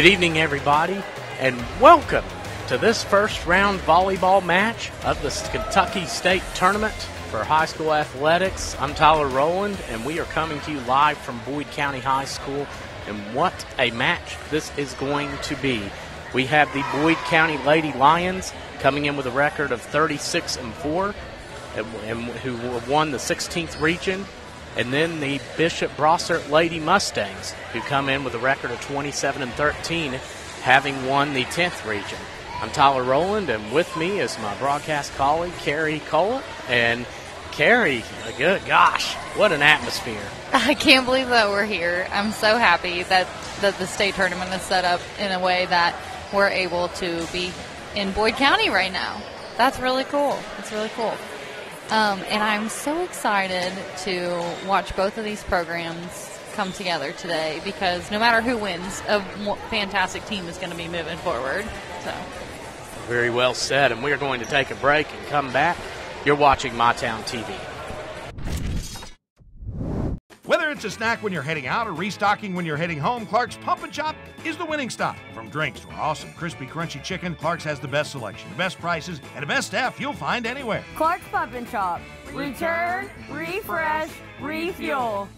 Good evening, everybody, and welcome to this first round volleyball match of the Kentucky State Tournament for high school athletics. I'm Tyler Rowland, and we are coming to you live from Boyd County High School. And what a match this is going to be! We have the Boyd County Lady Lions coming in with a record of 36 and 4, and, and who won the 16th region and then the Bishop Brossart Lady Mustangs, who come in with a record of 27 and 13, having won the 10th region. I'm Tyler Rowland, and with me is my broadcast colleague, Carrie Collett. And Carrie, good gosh, what an atmosphere! I can't believe that we're here. I'm so happy that, that the state tournament is set up in a way that we're able to be in Boyd County right now. That's really cool. It's really cool. Um, and I'm so excited to watch both of these programs come together today because no matter who wins, a fantastic team is going to be moving forward. So. Very well said. And we are going to take a break and come back. You're watching My Town TV. Whether it's a snack when you're heading out or restocking when you're heading home, Clark's Pump and Chop is the winning stop. From drinks to our awesome crispy, crunchy chicken, Clark's has the best selection, the best prices, and the best staff you'll find anywhere. Clark's Pump and Chop. Return, refresh, refuel.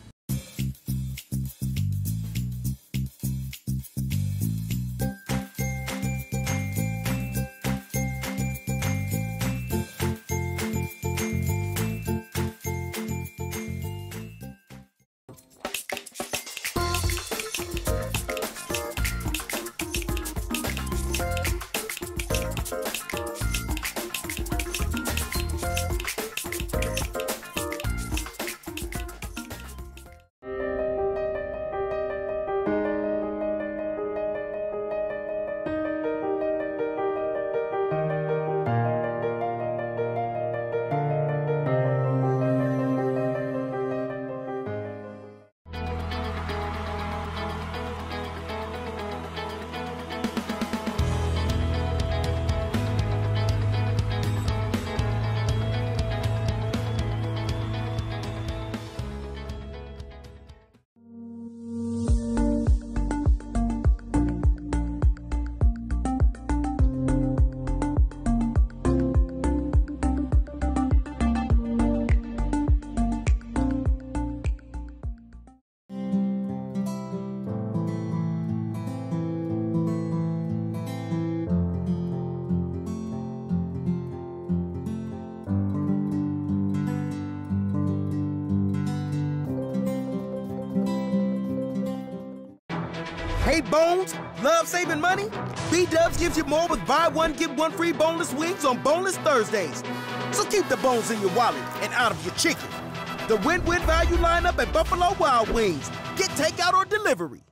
Saving money? B-Dubs gives you more with buy one, get one free boneless wings on Boneless Thursdays. So keep the bones in your wallet and out of your chicken. The win-win value lineup at Buffalo Wild Wings. Get takeout or delivery.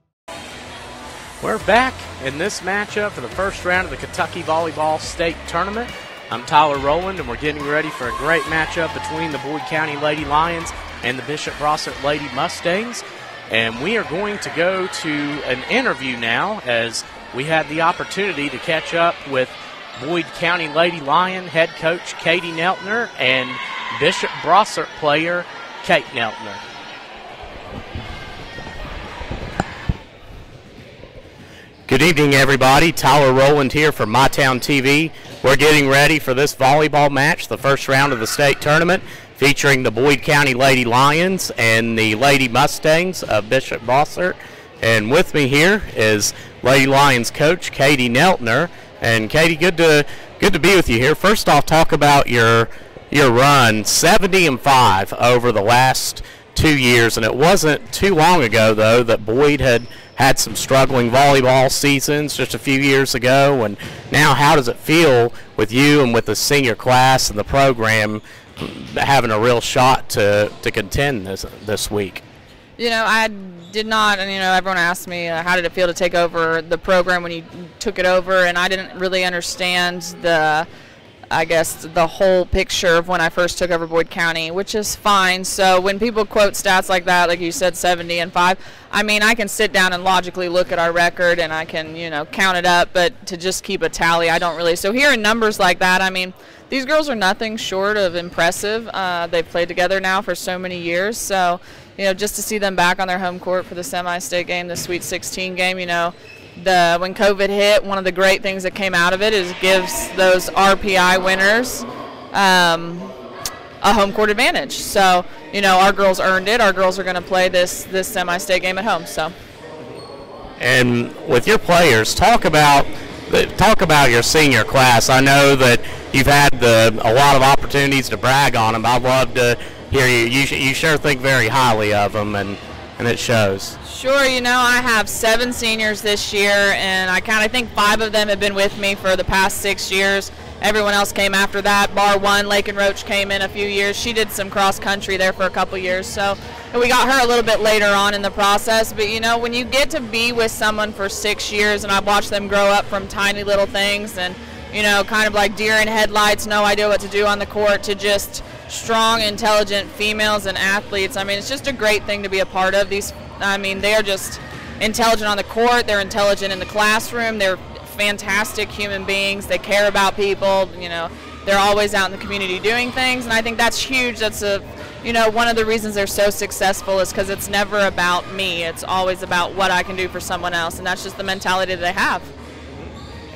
We're back in this matchup for the first round of the Kentucky Volleyball State Tournament. I'm Tyler Rowland, and we're getting ready for a great matchup between the Boyd County Lady Lions and the Bishop Brossart Lady Mustangs. And we are going to go to an interview now as we had the opportunity to catch up with Boyd County Lady Lion head coach Katie Neltner and Bishop Brossart player Kate Neltner. Good evening, everybody. Tyler Rowland here for My Town TV. We're getting ready for this volleyball match, the first round of the state tournament featuring the Boyd County Lady Lions and the Lady Mustangs of Bishop Brossart. And with me here is Lady Lions coach Katie Neltner. And Katie, good to good to be with you here. First off, talk about your your run, 70 and five over the last two years, and it wasn't too long ago though that Boyd had had some struggling volleyball seasons just a few years ago. And now, how does it feel with you and with the senior class and the program having a real shot to, to contend this this week. You know, I did not, and you know, everyone asked me uh, how did it feel to take over the program when you took it over, and I didn't really understand the, I guess, the whole picture of when I first took over Boyd County, which is fine. So when people quote stats like that, like you said, 70 and five, I mean, I can sit down and logically look at our record and I can, you know, count it up, but to just keep a tally, I don't really. So hearing numbers like that, I mean these girls are nothing short of impressive. Uh, they've played together now for so many years, so you know, just to see them back on their home court for the semi-state game, the Sweet 16 game, you know, the when COVID hit, one of the great things that came out of it is gives those RPI winners um, a home court advantage. So, you know, our girls earned it. Our girls are going to play this this semi-state game at home. So. And with your players, talk about talk about your senior class. I know that you've had the, a lot of opportunities to brag on them. I'd love to hear you. You, you sure think very highly of them, and, and it shows. Sure, you know, I have seven seniors this year, and I kind of think five of them have been with me for the past six years. Everyone else came after that. Bar one, Lake and Roach came in a few years. She did some cross country there for a couple years, so we got her a little bit later on in the process. But you know, when you get to be with someone for six years, and I've watched them grow up from tiny little things, and you know, kind of like deer in headlights, no idea what to do on the court, to just strong, intelligent females and athletes. I mean, it's just a great thing to be a part of. These, I mean, they are just intelligent on the court. They're intelligent in the classroom. They're fantastic human beings. They care about people. You know, they're always out in the community doing things, and I think that's huge. That's a, you know, one of the reasons they're so successful is because it's never about me. It's always about what I can do for someone else, and that's just the mentality that they have.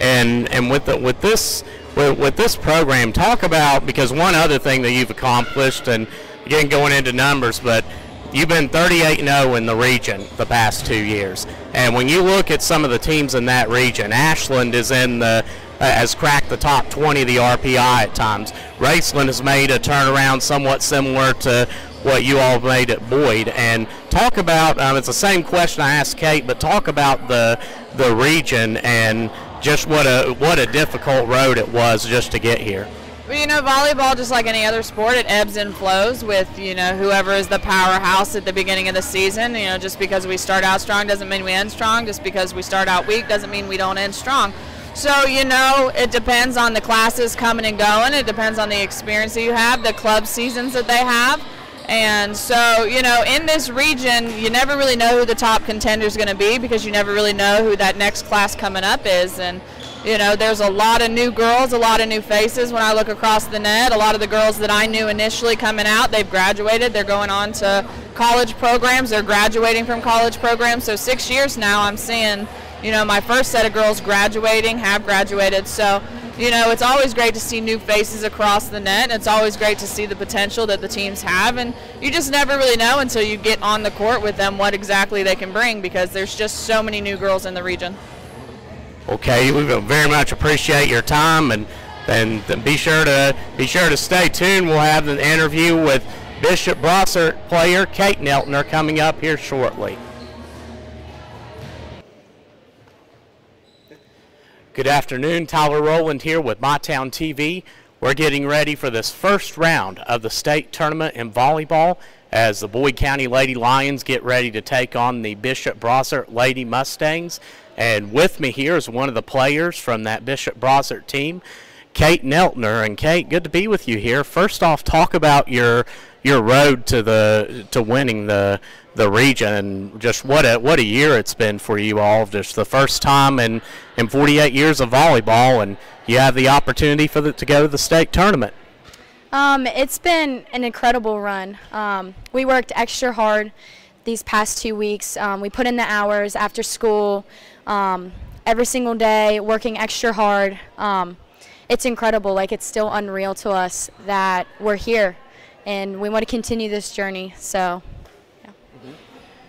And and with the, with this with, with this program, talk about because one other thing that you've accomplished, and again going into numbers, but you've been 38 0 in the region the past two years. And when you look at some of the teams in that region, Ashland is in the uh, has cracked the top 20 of the RPI at times. Raceland has made a turnaround somewhat similar to what you all made at Boyd. And talk about um, it's the same question I asked Kate, but talk about the the region and just what a what a difficult road it was just to get here. Well, you know, volleyball, just like any other sport, it ebbs and flows with, you know, whoever is the powerhouse at the beginning of the season. You know, just because we start out strong doesn't mean we end strong. Just because we start out weak doesn't mean we don't end strong. So, you know, it depends on the classes coming and going. It depends on the experience that you have, the club seasons that they have. And so, you know, in this region, you never really know who the top contender is going to be because you never really know who that next class coming up is. And, you know, there's a lot of new girls, a lot of new faces when I look across the net. A lot of the girls that I knew initially coming out, they've graduated. They're going on to college programs. They're graduating from college programs. So six years now, I'm seeing, you know, my first set of girls graduating, have graduated. So, you know, it's always great to see new faces across the net. It's always great to see the potential that the teams have, and you just never really know until you get on the court with them what exactly they can bring because there's just so many new girls in the region. Okay, we very much appreciate your time, and and be sure to be sure to stay tuned. We'll have an interview with Bishop Brossart player Kate Neltner coming up here shortly. Good afternoon, Tyler Rowland here with My Town TV. We're getting ready for this first round of the state tournament in volleyball as the Boyd County Lady Lions get ready to take on the Bishop Brossart Lady Mustangs. And with me here is one of the players from that Bishop Brossart team, Kate Neltner. And Kate, good to be with you here. First off, talk about your your road to the to winning the the region and just what a what a year it's been for you all. Just the first time in in 48 years of volleyball, and you have the opportunity for the, to go to the state tournament. Um, it's been an incredible run. Um, we worked extra hard these past two weeks. Um, we put in the hours after school, um, every single day, working extra hard. Um, it's incredible. Like it's still unreal to us that we're here, and we want to continue this journey. So.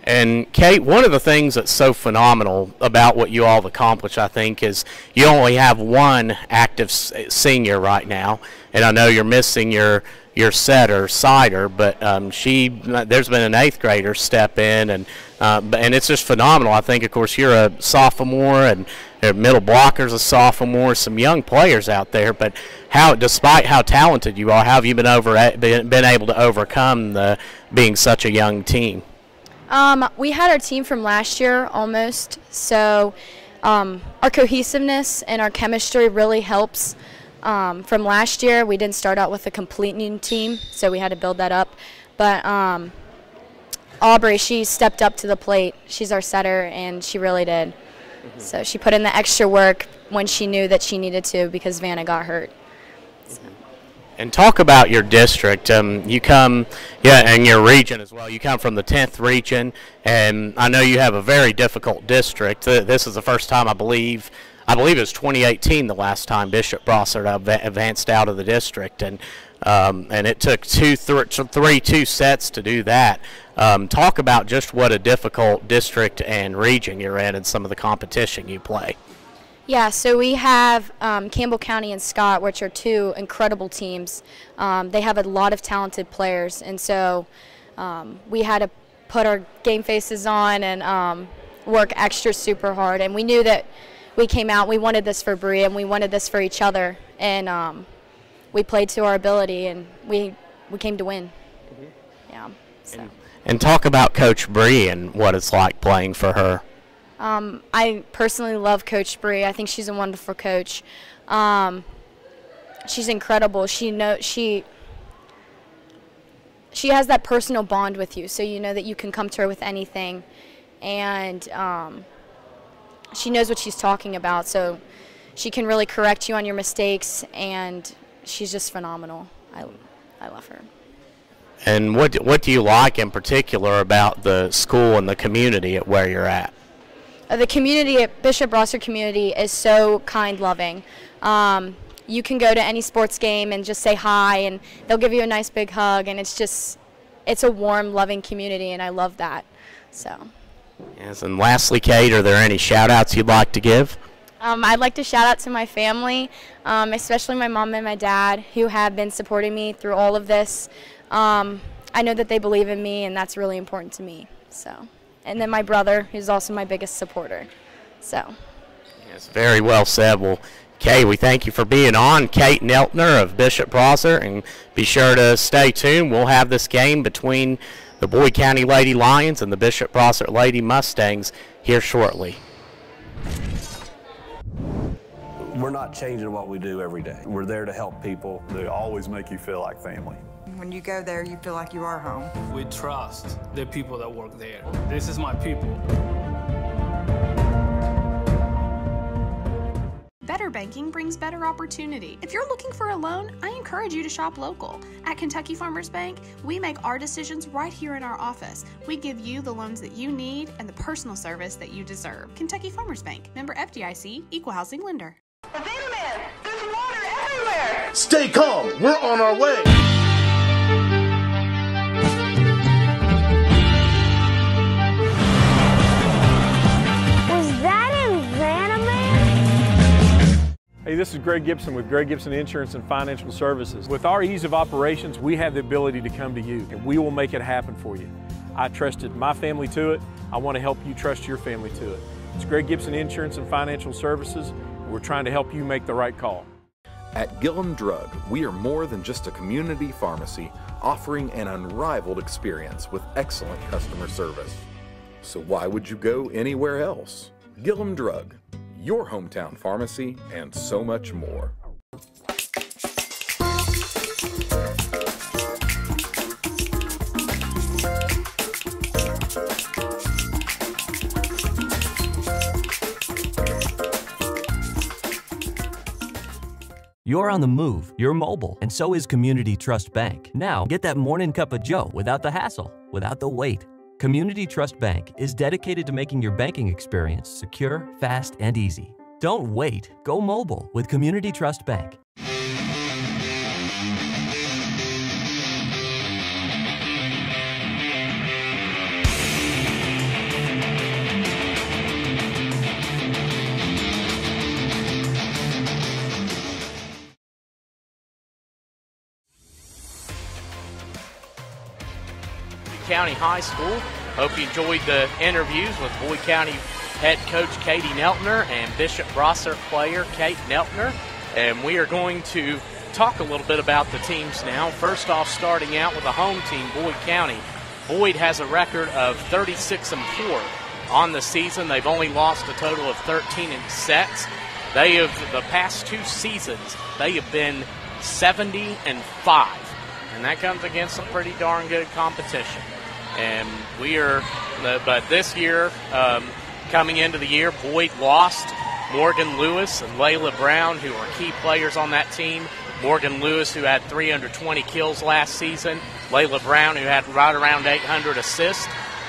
And Kate, one of the things that's so phenomenal about what you all have accomplished, I think, is you only have one active senior right now, and I know you're missing your your setter Sider, but um, she there's been an eighth grader step in, and uh, and it's just phenomenal. I think, of course, you're a sophomore, and middle blockers a sophomore, some young players out there, but how, despite how talented you are, how have you been over been, been able to overcome the being such a young team? Um, we had our team from last year almost, so um, our cohesiveness and our chemistry really helps. Um, from last year, we didn't start out with a complete new team, so we had to build that up. But um, Aubrey, she stepped up to the plate. She's our setter, and she really did. Mm-hmm. So she put in the extra work when she knew that she needed to because Vanna got hurt. So. And talk about your district. Um, you come, yeah, and your region as well. You come from the 10th region, and I know you have a very difficult district. This is the first time, I believe, I believe it was 2018 the last time Bishop Brossart advanced out of the district, and um, and it took two, th- three, two sets to do that. Um, talk about just what a difficult district and region you're in, and some of the competition you play. Yeah, so we have um, Campbell County and Scott, which are two incredible teams. Um, they have a lot of talented players, and so um, we had to put our game faces on and um, work extra super hard. And we knew that we came out, we wanted this for Bree, and we wanted this for each other. And we played to our ability, and we we came to win. Mm-hmm. Yeah. So. And, and, talk about Coach Bree and what it's like playing for her. Um, I personally love Coach Bree. I think she's a wonderful coach. Um, she's incredible. She know she she has that personal bond with you, so you know that you can come to her with anything, and um, she knows what she's talking about. So she can really correct you on your mistakes and she's just phenomenal. I, I love her. And what what do you like in particular about the school and the community at where you're at? Uh, the community at Bishop Brossart community is so kind, loving. Um, you can go to any sports game and just say hi, and they'll give you a nice big hug, and it's just it's a warm, loving community, and I love that. So. Yes, and lastly, Kate, are there any shout outs you'd like to give? Um, I'd like to shout out to my family, um, especially my mom and my dad, who have been supporting me through all of this. Um, I know that they believe in me, and that's really important to me. So, and then my brother, who's also my biggest supporter. So. Yes, very well said. Well, Kay, we thank you for being on. Kate Neltner of Bishop Brossart, and be sure to stay tuned. We'll have this game between the Boyd County Lady Lions and the Bishop Brossart Lady Mustangs here shortly we're not changing what we do every day. We're there to help people. They always make you feel like family. When you go there, you feel like you are home. We trust the people that work there. This is my people. Better banking brings better opportunity. If you're looking for a loan, I encourage you to shop local. At Kentucky Farmers Bank, we make our decisions right here in our office. We give you the loans that you need and the personal service that you deserve. Kentucky Farmers Bank, member FDIC, equal housing lender. Man, there's water everywhere! Stay calm, we're on our way! Hey, this is Greg Gibson with Greg Gibson Insurance and Financial Services. With our ease of operations, we have the ability to come to you, and we will make it happen for you. I trusted my family to it. I want to help you trust your family to it. It's Greg Gibson Insurance and Financial Services. We're trying to help you make the right call. At Gillum Drug, we are more than just a community pharmacy offering an unrivaled experience with excellent customer service. So why would you go anywhere else? Gillum Drug, your hometown pharmacy, and so much more. You're on the move, you're mobile, and so is Community Trust Bank. Now, get that morning cup of joe without the hassle, without the wait. Community Trust Bank is dedicated to making your banking experience secure, fast, and easy. Don't wait, go mobile with Community Trust Bank. County High School. Hope you enjoyed the interviews with Boyd County head coach Katie Neltner and Bishop Brossart player Kate Neltner. And we are going to talk a little bit about the teams now. First off, starting out with the home team, Boyd County. Boyd has a record of 36 and 4 on the season. They've only lost a total of 13 in sets. They have the past two seasons. They have been 70 and 5, and that comes against some pretty darn good competition. And we are, but this year, um, coming into the year, Boyd lost Morgan Lewis and Layla Brown, who are key players on that team. Morgan Lewis, who had 320 kills last season. Layla Brown, who had right around 800 assists.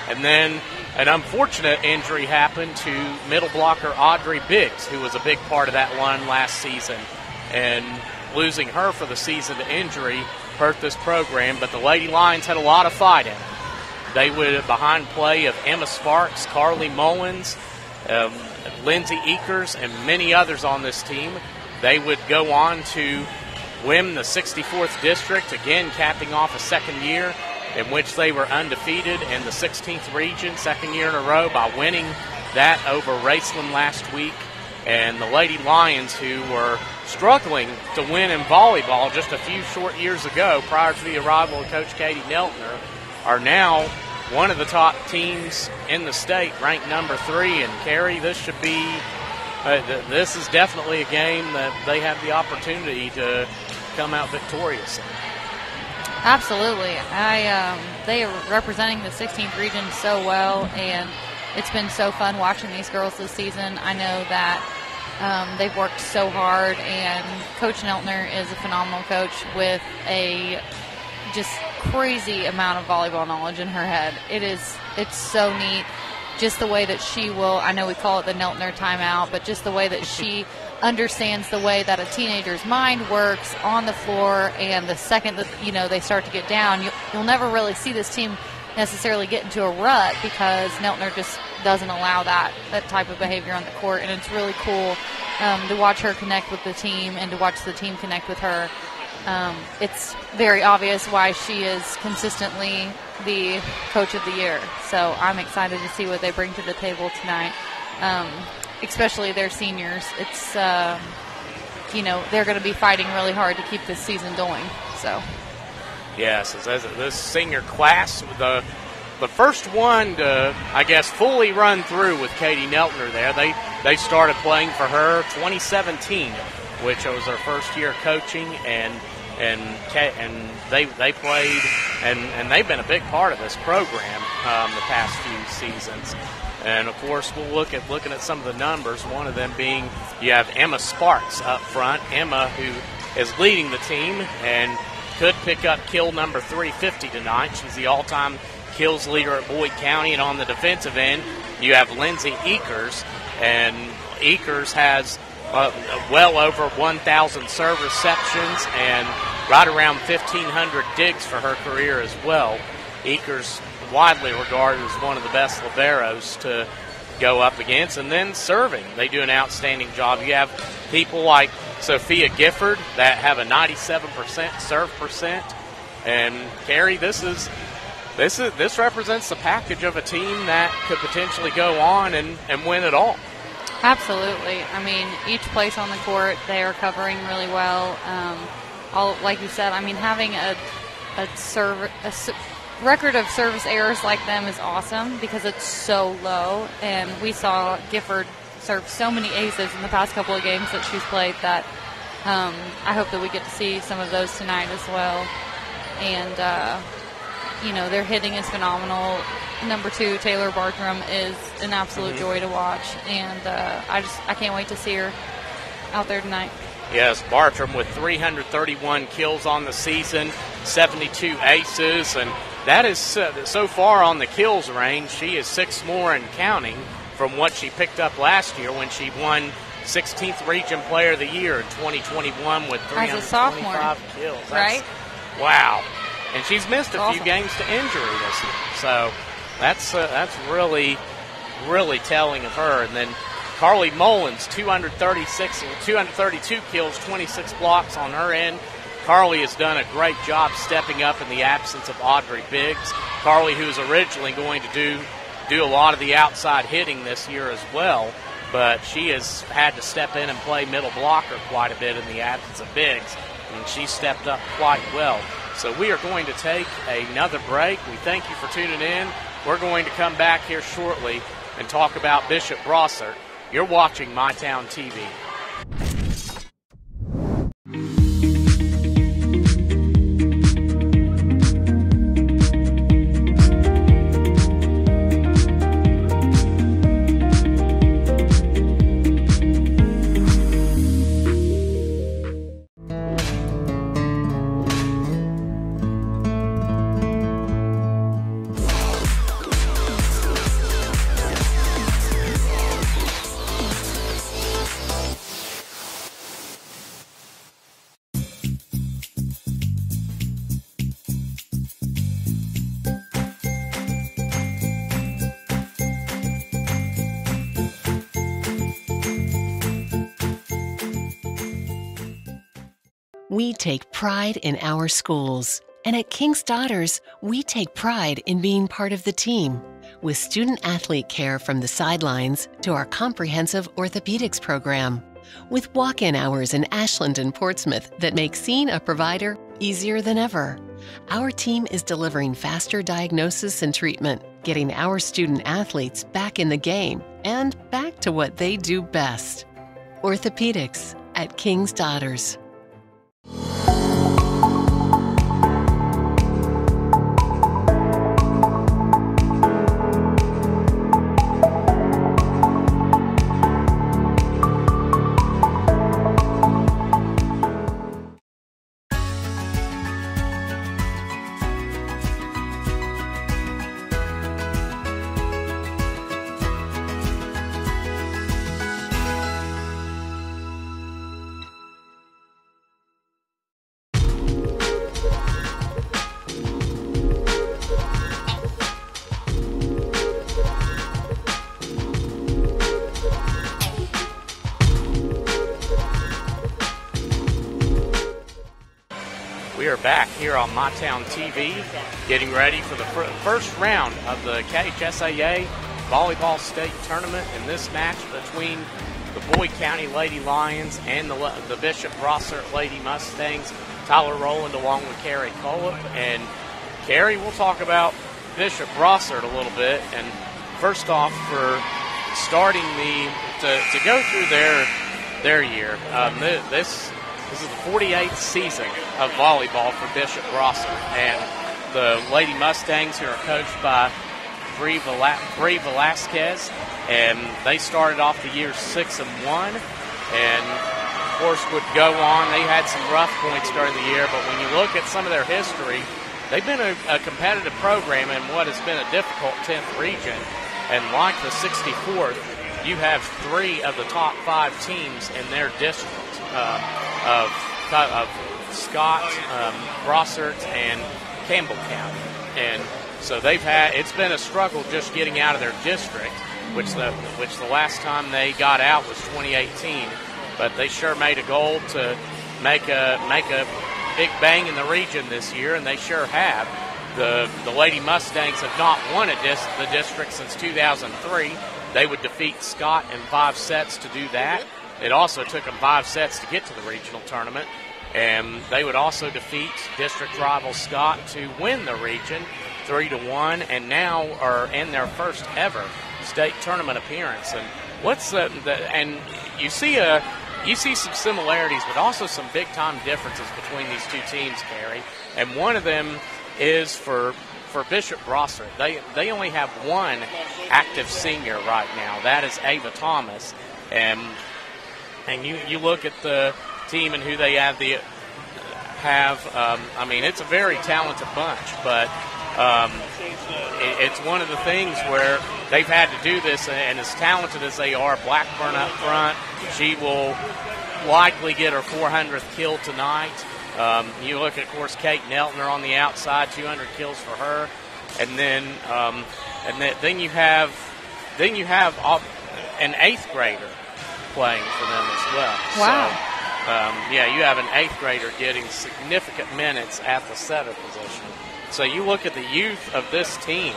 And then an unfortunate injury happened to middle blocker Audrey Biggs, who was a big part of that one last season. And losing her for the season to injury hurt this program, but the Lady Lions had a lot of fight in it. They would, behind play of Emma Sparks, Carly Mullins, um, Lindsay Eakers, and many others on this team, they would go on to win the 64th district, again capping off a second year in which they were undefeated in the 16th region, second year in a row, by winning that over Raceland last week. And the Lady Lions, who were struggling to win in volleyball just a few short years ago, prior to the arrival of Coach Katie Neltner, are now one of the top teams in the state, ranked number three. And Carrie, this should be, uh, th- this is definitely a game that they have the opportunity to come out victorious. Absolutely, I um, they are representing the 16th region so well, and it's been so fun watching these girls this season. I know that um, they've worked so hard, and Coach Neltner is a phenomenal coach with a just crazy amount of volleyball knowledge in her head. It is it's so neat. Just the way that she will, I know we call it the Neltner timeout, but just the way that she understands the way that a teenager's mind works on the floor, and the second that you know they start to get down, you'll, you'll never really see this team necessarily get into a rut because Neltner just doesn't allow that that type of behavior on the court, and it's really cool um, to watch her connect with the team and to watch the team connect with her. Um, it's very obvious why she is consistently the coach of the year. So I'm excited to see what they bring to the table tonight, um, especially their seniors. It's uh, you know they're going to be fighting really hard to keep this season going. So yes, this senior class, the the first one to, I guess, fully run through with Katie Neltner there. They they started playing for her 2017, which was her first year coaching, and and and they they played and and they've been a big part of this program um, the past few seasons. And of course, we'll look at looking at some of the numbers. One of them being you have Emma Sparks up front. Emma, who is leading the team and could pick up kill number 350 tonight. She's the all-time kills leader at Boyd County. And on the defensive end, you have Lindsay Eakers, and Eakers has uh, well over 1,000 serve receptions and right around 1,500 digs for her career as well. Eakers widely regarded as one of the best liberos to go up against. And then serving, they do an outstanding job. You have people like Sophia Gifford that have a 97% serve percent. And Carrie, this is this is this represents the package of a team that could potentially go on and, and win it all. Absolutely. I mean, each place on the court they are covering really well. Um, all like you said. I mean, having a a serve a su- record of service errors like them is awesome because it's so low. And we saw Gifford serve so many aces in the past couple of games that she's played that um, I hope that we get to see some of those tonight as well. And uh, you know, their hitting is phenomenal number two, Taylor Bartram, is an absolute mm-hmm. joy to watch, and uh, I just I can't wait to see her out there tonight. Yes, Bartram with 331 kills on the season, 72 aces, and that is uh, so far on the kills range. She is six more and counting from what she picked up last year when she won 16th Region Player of the Year in 2021 with 325 kills. That's, right? Wow. And she's missed a awesome. few games to injury this year. So that's uh, that's really really telling of her. And then Carly Mullins, 236 and 232 kills, 26 blocks on her end. Carly has done a great job stepping up in the absence of Audrey Biggs. Carly, who was originally going to do do a lot of the outside hitting this year as well, but she has had to step in and play middle blocker quite a bit in the absence of Biggs, and she stepped up quite well. So we are going to take another break. We thank you for tuning in. We're going to come back here shortly and talk about Bishop Brossart. You're watching My Town TV. Take pride in our schools. And at King's Daughters, we take pride in being part of the team. With student athlete care from the sidelines to our comprehensive orthopedics program. With walk in hours in Ashland and Portsmouth that make seeing a provider easier than ever. Our team is delivering faster diagnosis and treatment, getting our student athletes back in the game and back to what they do best. Orthopedics at King's Daughters. We are back here on MyTown TV, getting ready for the fir- first round of the KHSAA Volleyball State Tournament. In this match between the Boyd County Lady Lions and the, the Bishop Brossart Lady Mustangs, Tyler Rowland along with Carrie Colip. And Carrie, we'll talk about Bishop Brossart a little bit. And first off, for starting the to, to go through their their year, um, this this is the 48th season of volleyball for Bishop Brossart, and the Lady Mustangs, who are coached by Bree, Vala- Bree Velasquez, and they started off the year six and one, and of course would go on. They had some rough points during the year, but when you look at some of their history, they've been a, a competitive program in what has been a difficult 10th region, and like the 64th, you have three of the top five teams in their district. Uh, of, of Scott, um, Brossart, and Campbell County. And so they've had it's been a struggle just getting out of their district, which the which the last time they got out was 2018. But they sure made a goal to make a make a big bang in the region this year, and they sure have. The the Lady Mustangs have not won a dis- the district since 2003. They would defeat Scott in five sets to do that. It also took them five sets to get to the regional tournament, and they would also defeat district rival Scott to win the region three to one, and now are in their first ever state tournament appearance. And what's the, the and you see a you see some similarities, but also some big time differences between these two teams, Carrie. And one of them is for for Bishop Brossart. They they only have one active senior right now. That is Ava Thomas, and and you you look at the team and who they have the have. Um, I mean, it's a very talented bunch, but um, it, it's one of the things where they've had to do this, and as talented as they are, Blackburn up front, she will likely get her 400th kill tonight. Um, you look at, of course, Kate Neltner on the outside, 200 kills for her, and then um, and then, then you have then you have an eighth grader playing for them as well. Wow. So, um, yeah, you have an eighth grader getting significant minutes at the setter position. So you look at the youth of this team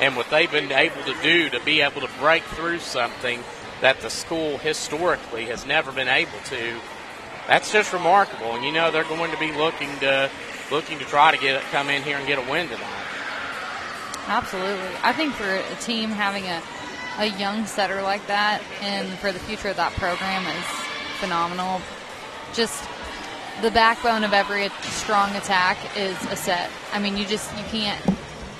and what they've been able to do to be able to break through something that the school historically has never been able to. That's just remarkable. And you know they're going to be looking to looking to try to get come in here and get a win tonight. Absolutely. I think for a team having a, a young setter like that and for the future of that program is phenomenal. Just the backbone of every strong attack is a set. I mean, you just you can't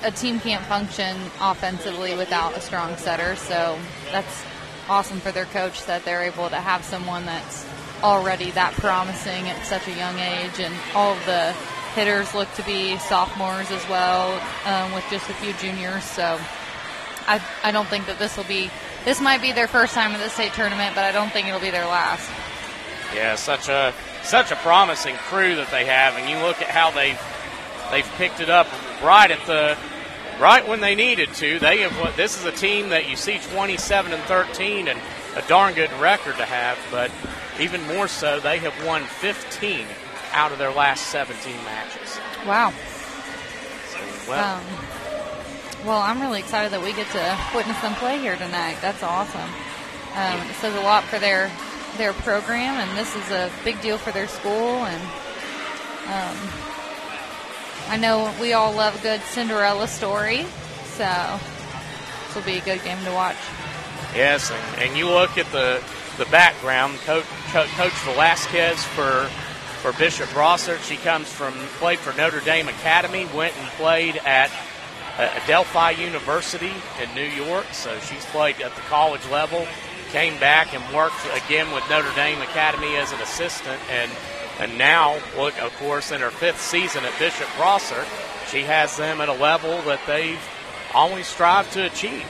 a team can't function offensively without a strong setter. So that's awesome for their coach that they're able to have someone that's already that promising at such a young age, and all of the hitters look to be sophomores as well, um, with just a few juniors. So I I don't think that this will be this might be their first time in the state tournament, but I don't think it'll be their last. Yeah, such a such a promising crew that they have, and you look at how they they've picked it up right at the right when they needed to. They have this is a team that you see 27 and 13 and a darn good record to have, but even more so, they have won 15 out of their last 17 matches. Wow. So, well, um, well, I'm really excited that we get to witness them play here tonight. That's awesome. Um, it says a lot for their their program, and this is a big deal for their school. And um, I know we all love a good Cinderella story, so this will be a good game to watch. Yes, and, and you look at the the background. Coach, Coach Velasquez for for Bishop Brossart. She comes from played for Notre Dame Academy, went and played at Adelphi University in New York. So she's played at the college level. Came back and worked again with Notre Dame Academy as an assistant, and and now look, of course, in her fifth season at Bishop Brossart, she has them at a level that they've always strived to achieve.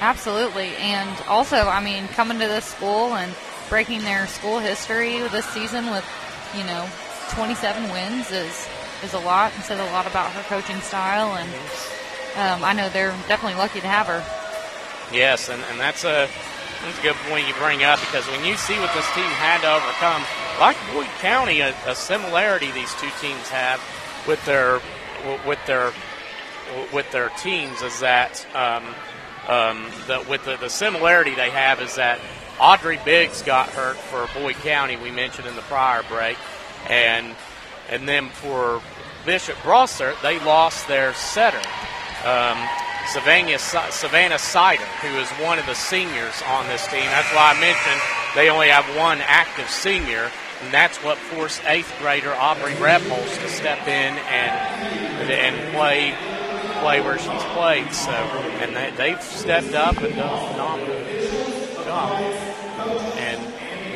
Absolutely. And also, I mean, coming to this school and breaking their school history this season with, you know, 27 wins is is a lot and says a lot about her coaching style. And um, I know they're definitely lucky to have her. Yes, and, and that's a that's a good point you bring up because when you see what this team had to overcome, like Boyd County, a, a similarity these two teams have with their with their with their teams is that um, um, the, with the, the similarity they have is that Audrey Biggs got hurt for Boyd County. We mentioned in the prior break, and and then for Bishop Brossart, they lost their setter, um, Savannah, Savannah Sider, who is one of the seniors on this team. That's why I mentioned they only have one active senior, and that's what forced eighth grader Aubrey Rebholz to step in and and play play where she's played. So, and they, they've stepped up and done a phenomenal job.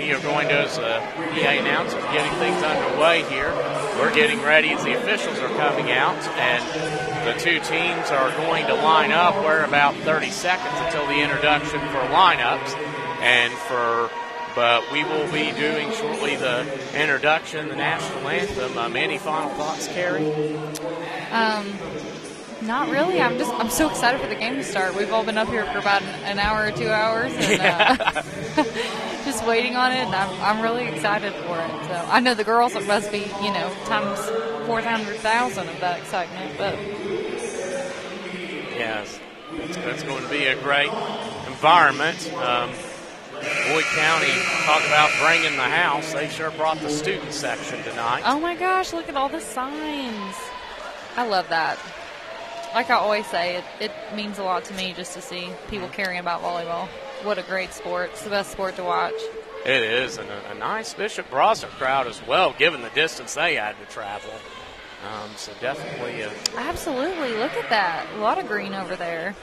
Are going to, as a PA announcer, getting things underway here. We're getting ready as the officials are coming out, and the two teams are going to line up. We're about 30 seconds until the introduction for lineups, and for but we will be doing shortly the introduction, the national anthem. Um, any final thoughts, Carrie? Um, not really. I'm just I'm so excited for the game to start. We've all been up here for about an hour or two hours, and uh, just waiting on it. And I'm I'm really excited for it. So I know the girls must be you know times four hundred thousand of that excitement. But yes, it's, it's going to be a great environment. Um, Boyd County talk about bringing the house. They sure brought the student section tonight. Oh my gosh! Look at all the signs. I love that like I always say, it, it means a lot to me just to see people caring about volleyball. What a great sport. It's the best sport to watch. It is, and a, a nice Bishop Brossart crowd as well, given the distance they had to travel. Um, so definitely. A- Absolutely. Look at that. A lot of green over there.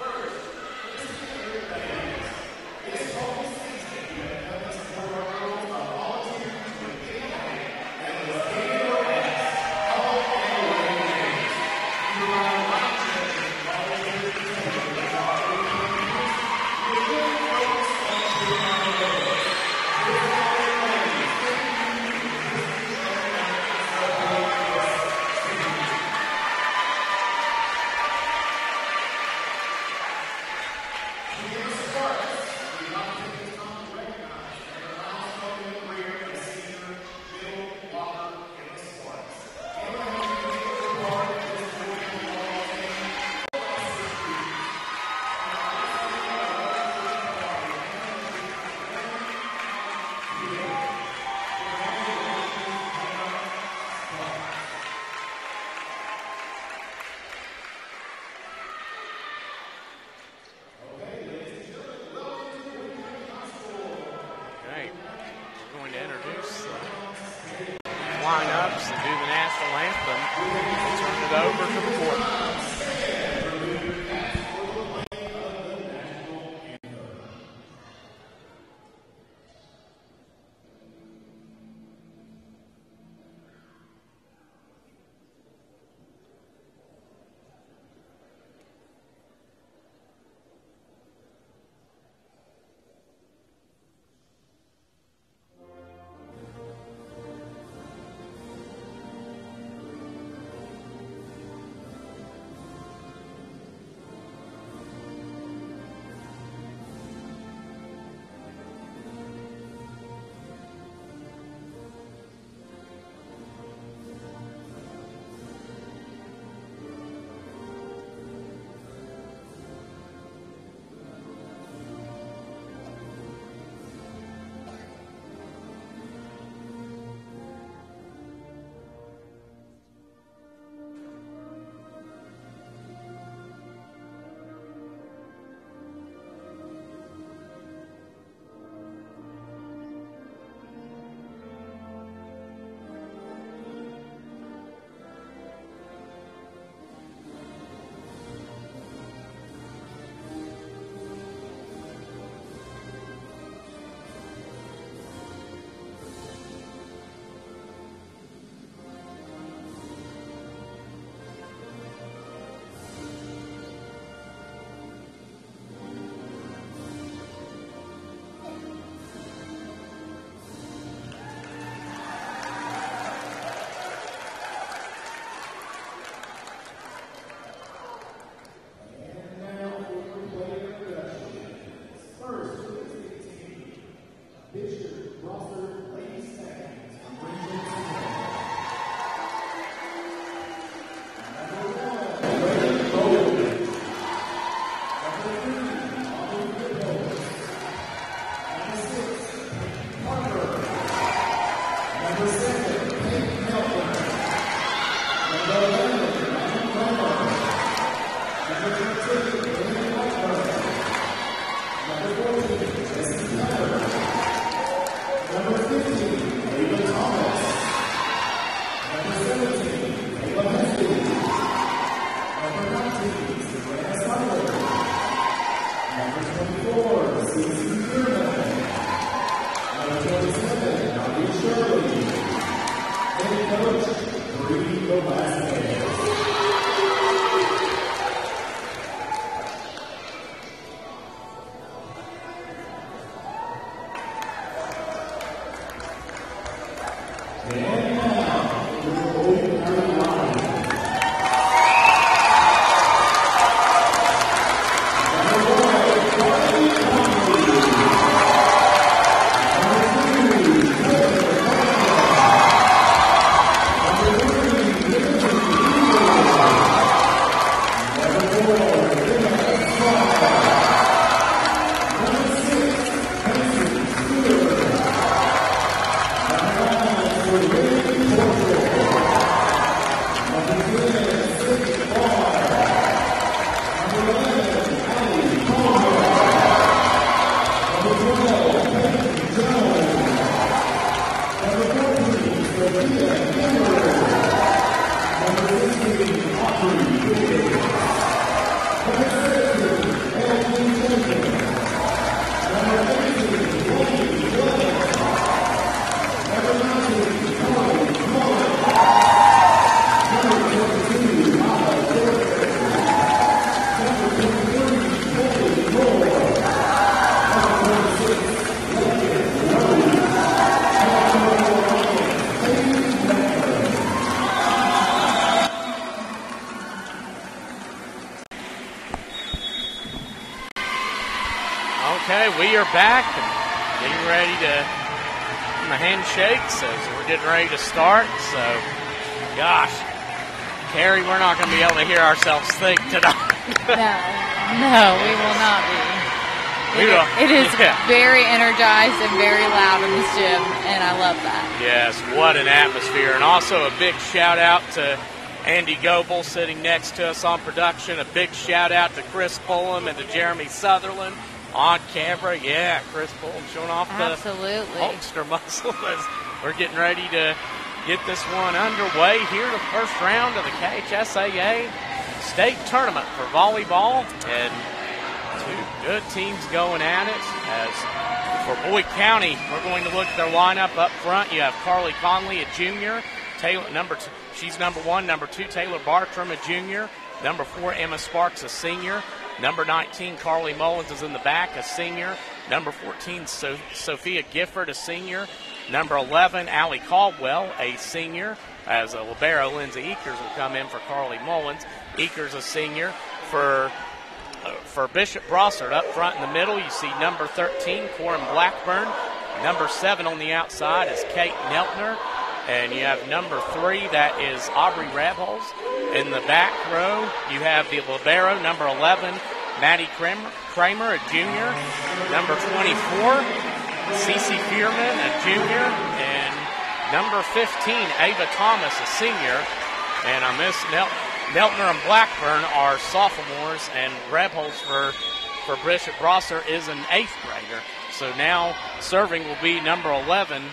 Start. So, gosh, Carrie, we're not going to be able to hear ourselves think tonight. no, no, we will not be. We It- will. it is Yeah. very energized and very loud in this gym, and I love that. Yes, what an atmosphere. And also a big shout out to Andy Goebel sitting next to us on production. A big shout out to Chris Pullum and to Jeremy Sutherland on camera. Yeah, Chris Bolton showing off Absolutely. the Hulkster muscle as we're getting ready to get this one underway here, the first round of the KHSAA state tournament for volleyball. And two good teams going at it. As for Boyd County, we're going to look at their lineup up front. You have Carly Conley, a junior. Taylor, number two, she's number one. Number two, Taylor Bartram, a junior. Number four, Emma Sparks, a senior. Number 19, Carly Mullins is in the back, a senior. Number 14, so- Sophia Gifford, a senior. Number 11, Allie Caldwell, a senior. As a libero, Lindsay Eakers will come in for Carly Mullins. Eakers, a senior. For uh, for Bishop Brossart up front in the middle, you see number 13, Corin Blackburn. Number 7 on the outside is Kate Neltner. And you have number 3, that is Aubrey Rebholz. In the back row, you have the libero, number 11, Maddie Kramer, Kramer a junior. Number 24, Cece Fearman, a junior. And number 15, Ava Thomas, a senior. And I miss Nel- Neltner and Blackburn are sophomores, and Rebholz for, for Bishop Brossart is an eighth grader. So now serving will be number 11,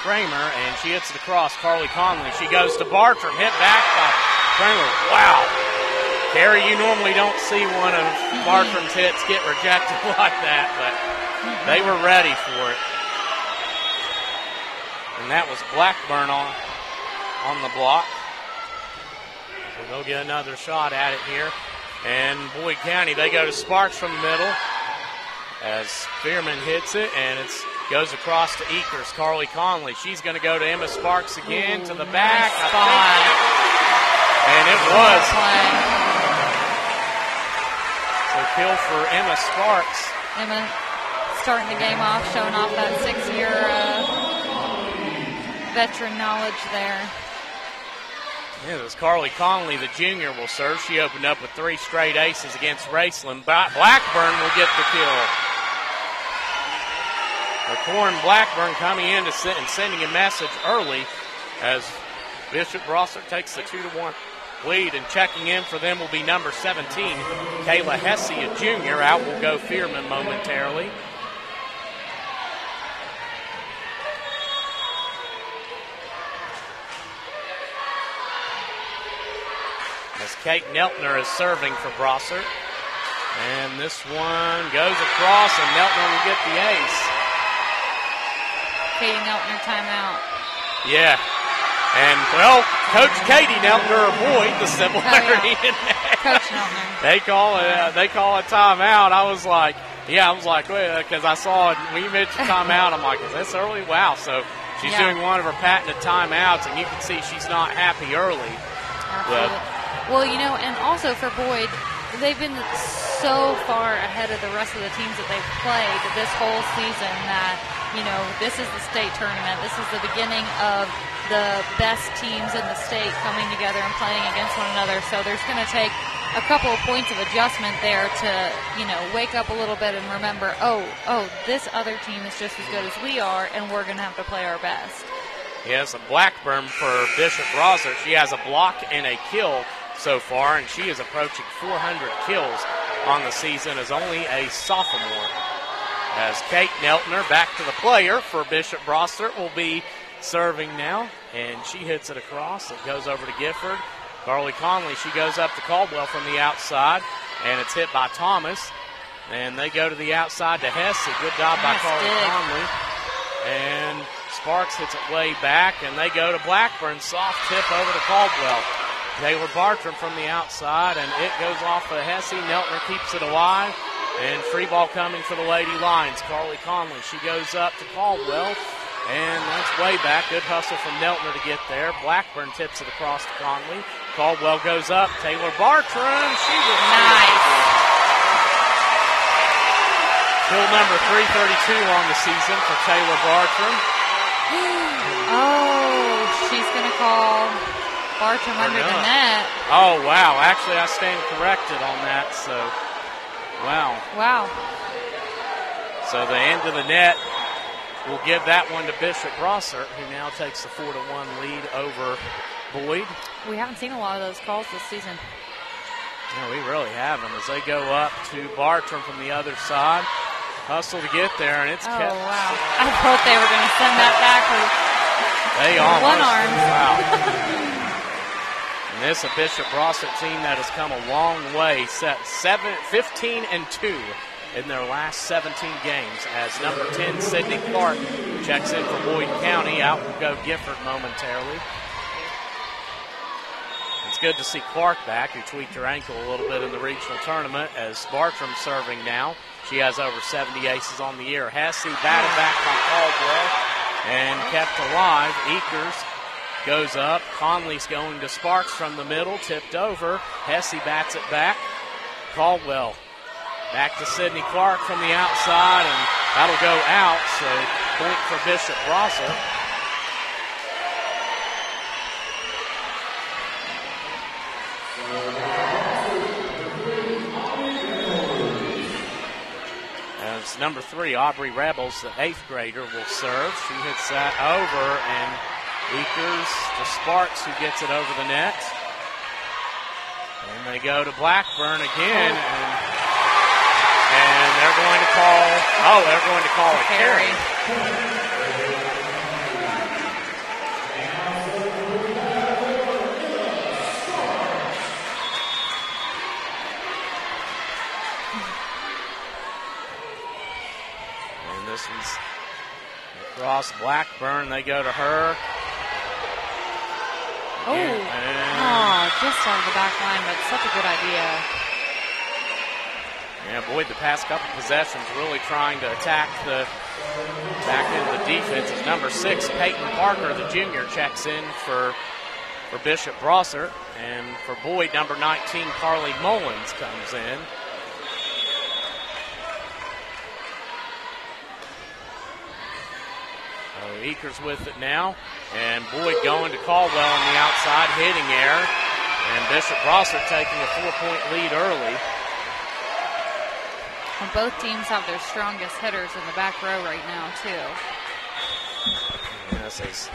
Kramer, and she hits it across Carly Conley. She goes to Bartram, hit back by Kramer. Wow. Carrie, you normally don't see one of Bartram's hits get rejected like that, but they were ready for it. And that was Blackburn on, on the block. So they'll get another shot at it here. And Boyd County, they go to Sparks from the middle as Fearman hits it, and it goes across to Eakers. Carly Conley, she's going to go to Emma Sparks again to the back. Think. And it was. So kill for Emma Sparks. Emma starting the game off, showing off that six-year uh, veteran knowledge there. Yeah, it was Carly Conley, the junior, will serve. She opened up with three straight aces against Raceland. Blackburn will get the kill. The Corin Blackburn coming in to send, and sending a message early as Bishop Brossart takes the two to one lead, and checking in for them will be number 17, Kayla Hesse, a junior. Out will go Fearman momentarily. As Kate Neltner is serving for Brossart. And this one goes across, and Neltner will get the ace. Katie Neltner timeout. Yeah. And, well, Coach Katie Neltner avoid the similarity Oh, yeah. Coach Neltner. They call it. Uh, they call it timeout. I was like, yeah, I was like, because I saw it when you mentioned timeout. I'm like, is this early? Wow. So she's Yeah. doing one of her patented timeouts, and you can see she's not happy early. But Well, you know, and also for Boyd, they've been so far ahead of the rest of the teams that they've played this whole season that, you know, this is the state tournament. This is the beginning of the best teams in the state coming together and playing against one another. So there's going to take a couple of points of adjustment there to, you know, wake up a little bit and remember, oh, oh, this other team is just as good as we are, and we're going to have to play our best. Yes, a Blackburn for Bishop Brossart. She has a block and a kill so far, and she is approaching 400 kills on the season as only a sophomore. As Kate Neltner back to the player for Bishop Brossart will be serving now, and she hits it across. It goes over to Gifford. Carly Conley, she goes up to Caldwell from the outside, and it's hit by Thomas. And they go to the outside to Hesse. Good job by Carly dig. Conley. And Sparks hits it way back, and they go to Blackburn. Soft tip over to Caldwell. Taylor Bartram from the outside, and it goes off of Hesse. Neltner keeps it alive, and free ball coming for the Lady Lions. Carly Conley, she goes up to Caldwell, and that's way back. Good hustle from Neltner to get there. Blackburn tips it across to Conley. Caldwell goes up. Taylor Bartram, she was nice. Kill number 332 on the season for Taylor Bartram. oh, she's going to call Bartram under the net. Oh, wow. Actually, I stand corrected on that, so wow. Wow. So the end of the net will give that one to Bishop Brossart, who now takes the 4 to 1 lead over Boyd. We haven't seen a lot of those calls this season. Yeah, we really have them as they go up to Bartram from the other side. Hustle to get there, and it's Oh, kept. wow. I thought they were going to send that back They almost. one arm. Wow. this a Bishop Brossart team that has come a long way, set seven, 15 and 2 in their last 17 games. As number 10, Sidney Clark, checks in for Boyd County. Out will go Gifford momentarily. It's good to see Clark back, who tweaked her ankle a little bit in the regional tournament. As Bartram serving now, she has over 70 aces on the year. Hesse batted back by Caldwell and kept alive. Eakers goes up. Conley's going to Sparks from the middle, tipped over. Hesse bats it back. Caldwell back to Sidney Clark from the outside, and that'll go out. So point for Bishop Brossart. As number three, Aubrey Rebholz, the eighth grader, will serve. She hits that over, and Eakers to Sparks, who gets it over the net. And they go to Blackburn again, and, and they're going to call. Oh, they're going to call a carry. And this one's across Blackburn. They go to her. Oh, And- oh, just on the back line, but such a good idea. Yeah, Boyd, the past couple possessions really trying to attack the back end of the defense. As number six, Peyton Parker, the junior, checks in for for Bishop Brossart. And for Boyd, number 19, Carly Mullins comes in. Eakers with it now. And Boyd going to Caldwell on the outside, hitting air. And Bishop Brossart taking a four point lead early. Well, both teams have their strongest hitters in the back row right now, too. This is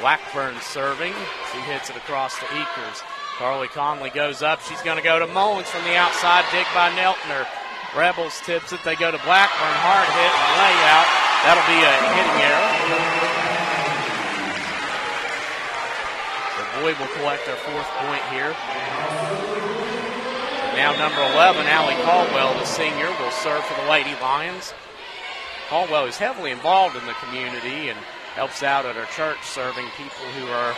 Blackburn serving. She hits it across to Eakers. Carly Conley goes up. She's going to go to Mullins from the outside. Dig by Neltner. Rebholz tips it. They go to Blackburn. Hard hit and layout. That'll be a hitting error. Boyd will collect their fourth point here. Now number 11, Allie Caldwell, the senior, will serve for the Lady Lions. Caldwell is heavily involved in the community and helps out at her church serving people who are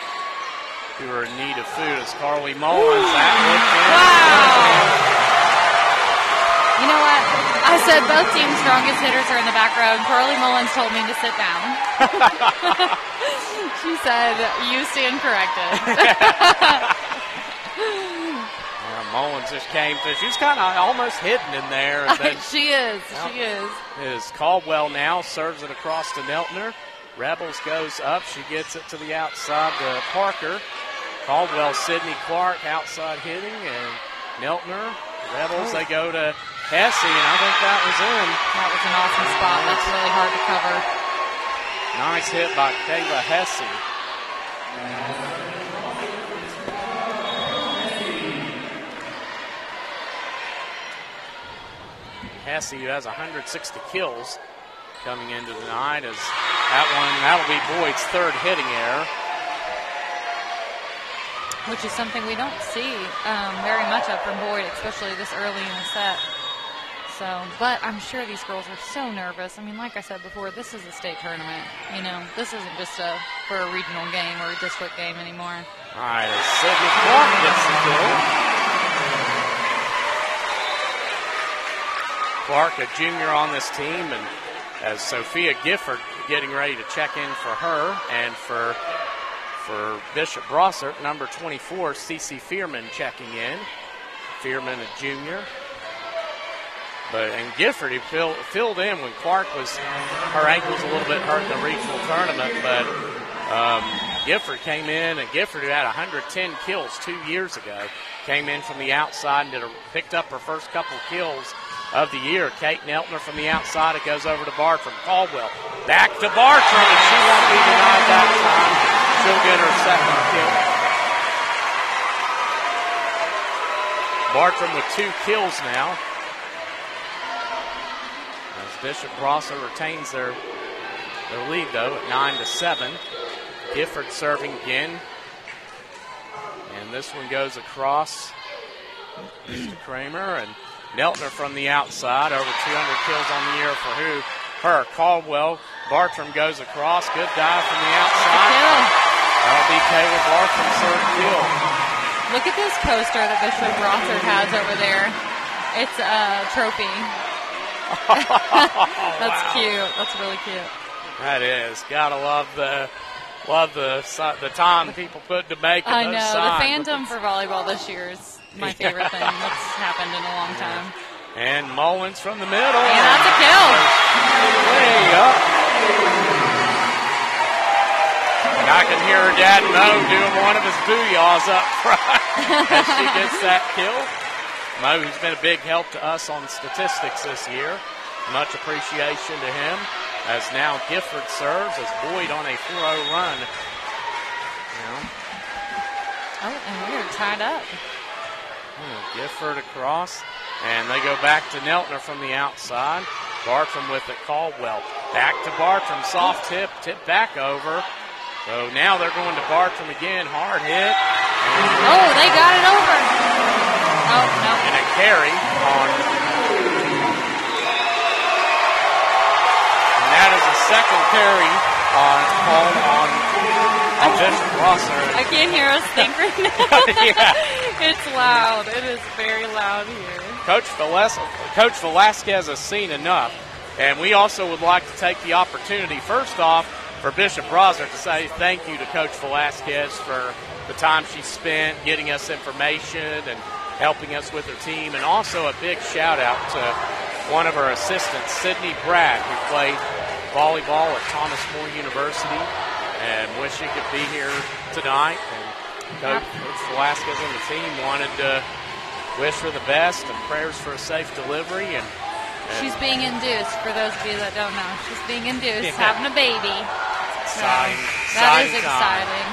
who are in need of food. It's Carly Mullins. That looked in. You know what? I said both teams' strongest hitters are in the back row, and Carly Mullins told me to sit down. she said, You stand corrected. Yeah, Mullins just came through. She's kind of almost hidden in there. And then she is. She is. is Caldwell now serves it across to Neltner. Rebholz goes up. She gets it to the outside to Parker. Caldwell, Sidney Clark outside hitting, and Neltner. Rebholz, they oh. go to Hesse, and I think that was in. That was an awesome spot. That's really hard to cover. Nice hit by Kayla Hesse. Hesse, who has 160 kills coming into the night, is that one, that'll be Boyd's third hitting error. Which is something we don't see um, very much of from Boyd, especially this early in the set. So, but I'm sure these girls are so nervous. I mean, like I said before, this is a state tournament. You know, this isn't just a for a regional game or a district game anymore. All right, Sidney Clark gets the kill. Clark, a junior on this team, and as Sophia Gifford getting ready to check in for her and for for Bishop Brossart, number 24, Cece Fearman checking in. Fearman, a junior. But and Gifford, he fill, filled in when Clark was her ankle was a little bit hurt in the regional tournament, but um, Gifford came in, and Gifford, who had 110 kills two years ago, came in from the outside and did a, picked up her first couple kills of the year. Kate Neltner from the outside. It goes over to Bartram. Caldwell back to Bartram, and she won't be denied that time. She'll get her second kill. Bartram with two kills now. Bishop Brossart retains their their lead though at nine to seven. Gifford serving again. And this one goes across to Kramer and Neltner from the outside. Over 200 kills on the year for who? Her. Caldwell. Bartram goes across. Good dive from the outside. That'll be Taylor Bartram's third kill. Look at this poster that Bishop Brossart has over there. It's a trophy. That's Wow. cute. That's really cute. That is. Gotta love the love the the time people put to make I know. The Phantom for volleyball this year is my favorite thing that's happened in a long time. And Mullins from the middle. And that's a kill. Way up. And I can hear her dad Mo doing one of his booyahs up front as she gets that kill. Mo, who's been a big help to us on statistics this year. Much appreciation to him. As now Gifford serves as Boyd on a 4-0 run. Now, Oh, and we're tied up. Hmm, Gifford across, and they go back to Neltner from the outside. Bartram with it, Caldwell. Back to Bartram, soft tip, tip back over. So now they're going to Bartram again, hard hit. Oh, they got it over. Oh, no. Carry on. And that is a second carry on home on, on Bishop Brossart. I can't hear us think right now. It's loud. It is very loud here. Coach, Velas- Coach Velasquez has seen enough, and we also would like to take the opportunity, first off, for Bishop Brossart to say thank you to Coach Velasquez for the time she spent getting us information and helping us with her team, and also a big shout out to one of her assistants, Sydney Bragg, who played volleyball at Thomas More University, and wish she could be here tonight. And Coach, Coach Velasquez and the team wanted to wish her the best and prayers for a safe delivery. And, and She's being induced, for those of you that don't know. She's being induced, Yeah. having a baby. So Exciting- that is exciting time. exciting.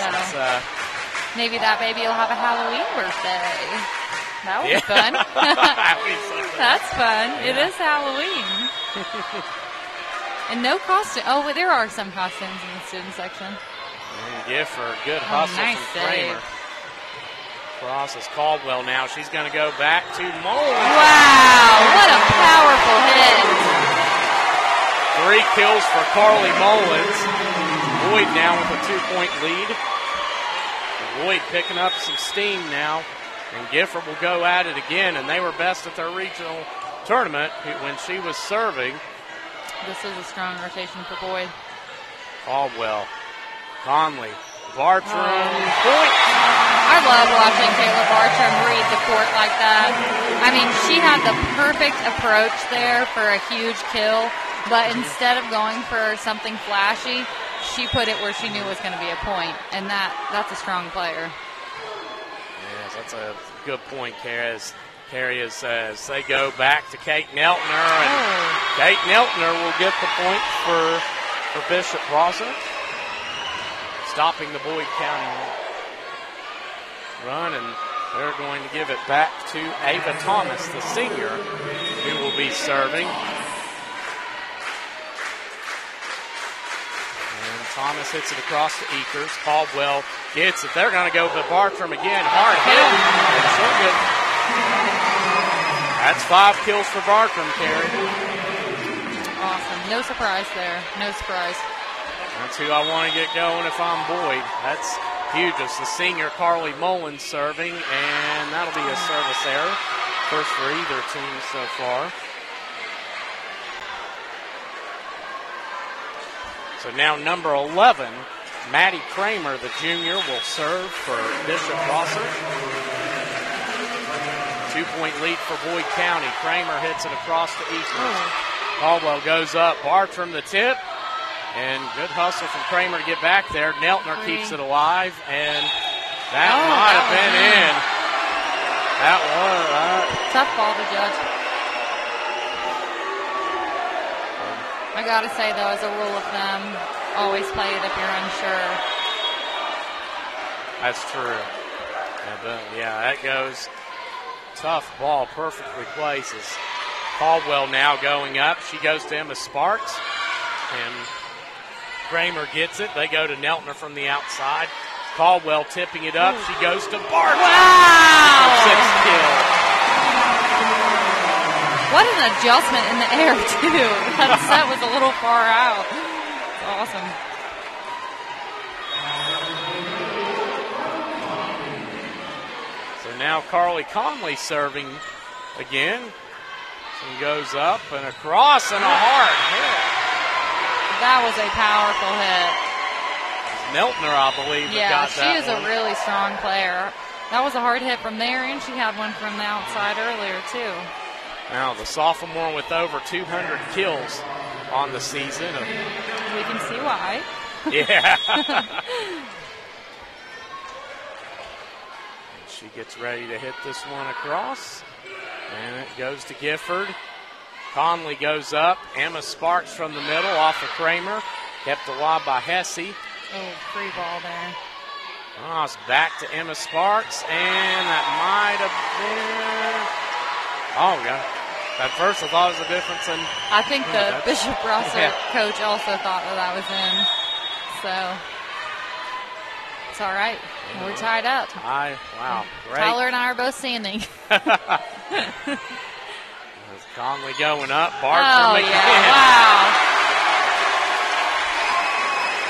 yes, So uh, maybe that baby will have a Halloween birthday. That would Yeah. be fun. That'd be something. That's fun. It is Halloween. and no costume. Oh, well, there are some costumes in the student section. Mm, Gifford, good Oh, hustle nice from. Kramer. Cross is Caldwell now. She's going to go back to Mullins. Wow, what a powerful hit. Three kills for Carly Mullins. Boyd now with a two-point lead. Boyd picking up some steam now, and Gifford will go at it again. And they were best at their regional tournament when she was serving. This is a strong rotation for Boyd. Caldwell, Conley, Bartram, um, Oh. point. I love watching Taylor Bartram read the court like that. I mean, she had the perfect approach there for a huge kill, but mm-hmm. instead of going for something flashy, she put it where she knew was going to be a point, and that that's a strong player. Yes, that's a good point, Carrie. As, Carrie uh, as they go back to Kate Neltner, and Oh. Kate Neltner will get the point for for Bishop Brossart, stopping the Boyd County run, and they're going to give it back to Ava Thomas, the senior, who will be serving. Thomas hits it across to Eakers. Caldwell gets it. They're going to go to Bartram again. Hard hit. She'll get. That's five kills for Bartram, Carrie. Awesome. No surprise there. No surprise. That's who I want to get going if I'm Boyd. That's huge. It's the senior Carly Mullins serving, and that'll be a service error. First for either team so far. So now number 11, Maddie Kramer, the junior, will serve for Bishop Brossart. Two-point lead for Boyd County. Kramer hits it across the Easters. Caldwell goes up. Bartram the tip. And good hustle from Kramer to get back there. Neltner Three. keeps it alive, and that Oh, might that have been in. in. That was. Uh, Tough ball to judge. I gotta say though, as a rule of thumb, always play it if you're unsure. That's true. Yeah, but, yeah, that goes. tough ball, perfectly places. Caldwell now going up. She goes to Emma Sparks. And Kramer gets it. They go to Neltner from the outside. Caldwell tipping it up. She goes to Bart. Wow! Six kill. What an adjustment in the air, too. That set was a little far out. Awesome. So now Carly Conley serving again. She goes up and across and a hard hit. That was a powerful hit. Neltner, I believe, that Yeah, she is one. a really strong player. That was a hard hit from there, and she had one from the outside earlier, too. Now the sophomore with over 200 kills on the season. We can see why. Yeah. she gets ready to hit this one across. And it goes to Gifford. Conley goes up. Emma Sparks from the middle off of Kramer. Kept alive by Hesse. Oh, free ball there. Oh, it's back to Emma Sparks. And that might have been. Oh, yeah. At first, I thought it was a difference in. I think the Bishop Russell Yeah. coach also thought that that was in. So it's all right. We're tied up. I, wow. Great. Tyler and I are both standing. There's Conley going up. oh Bartram yeah! again. Wow.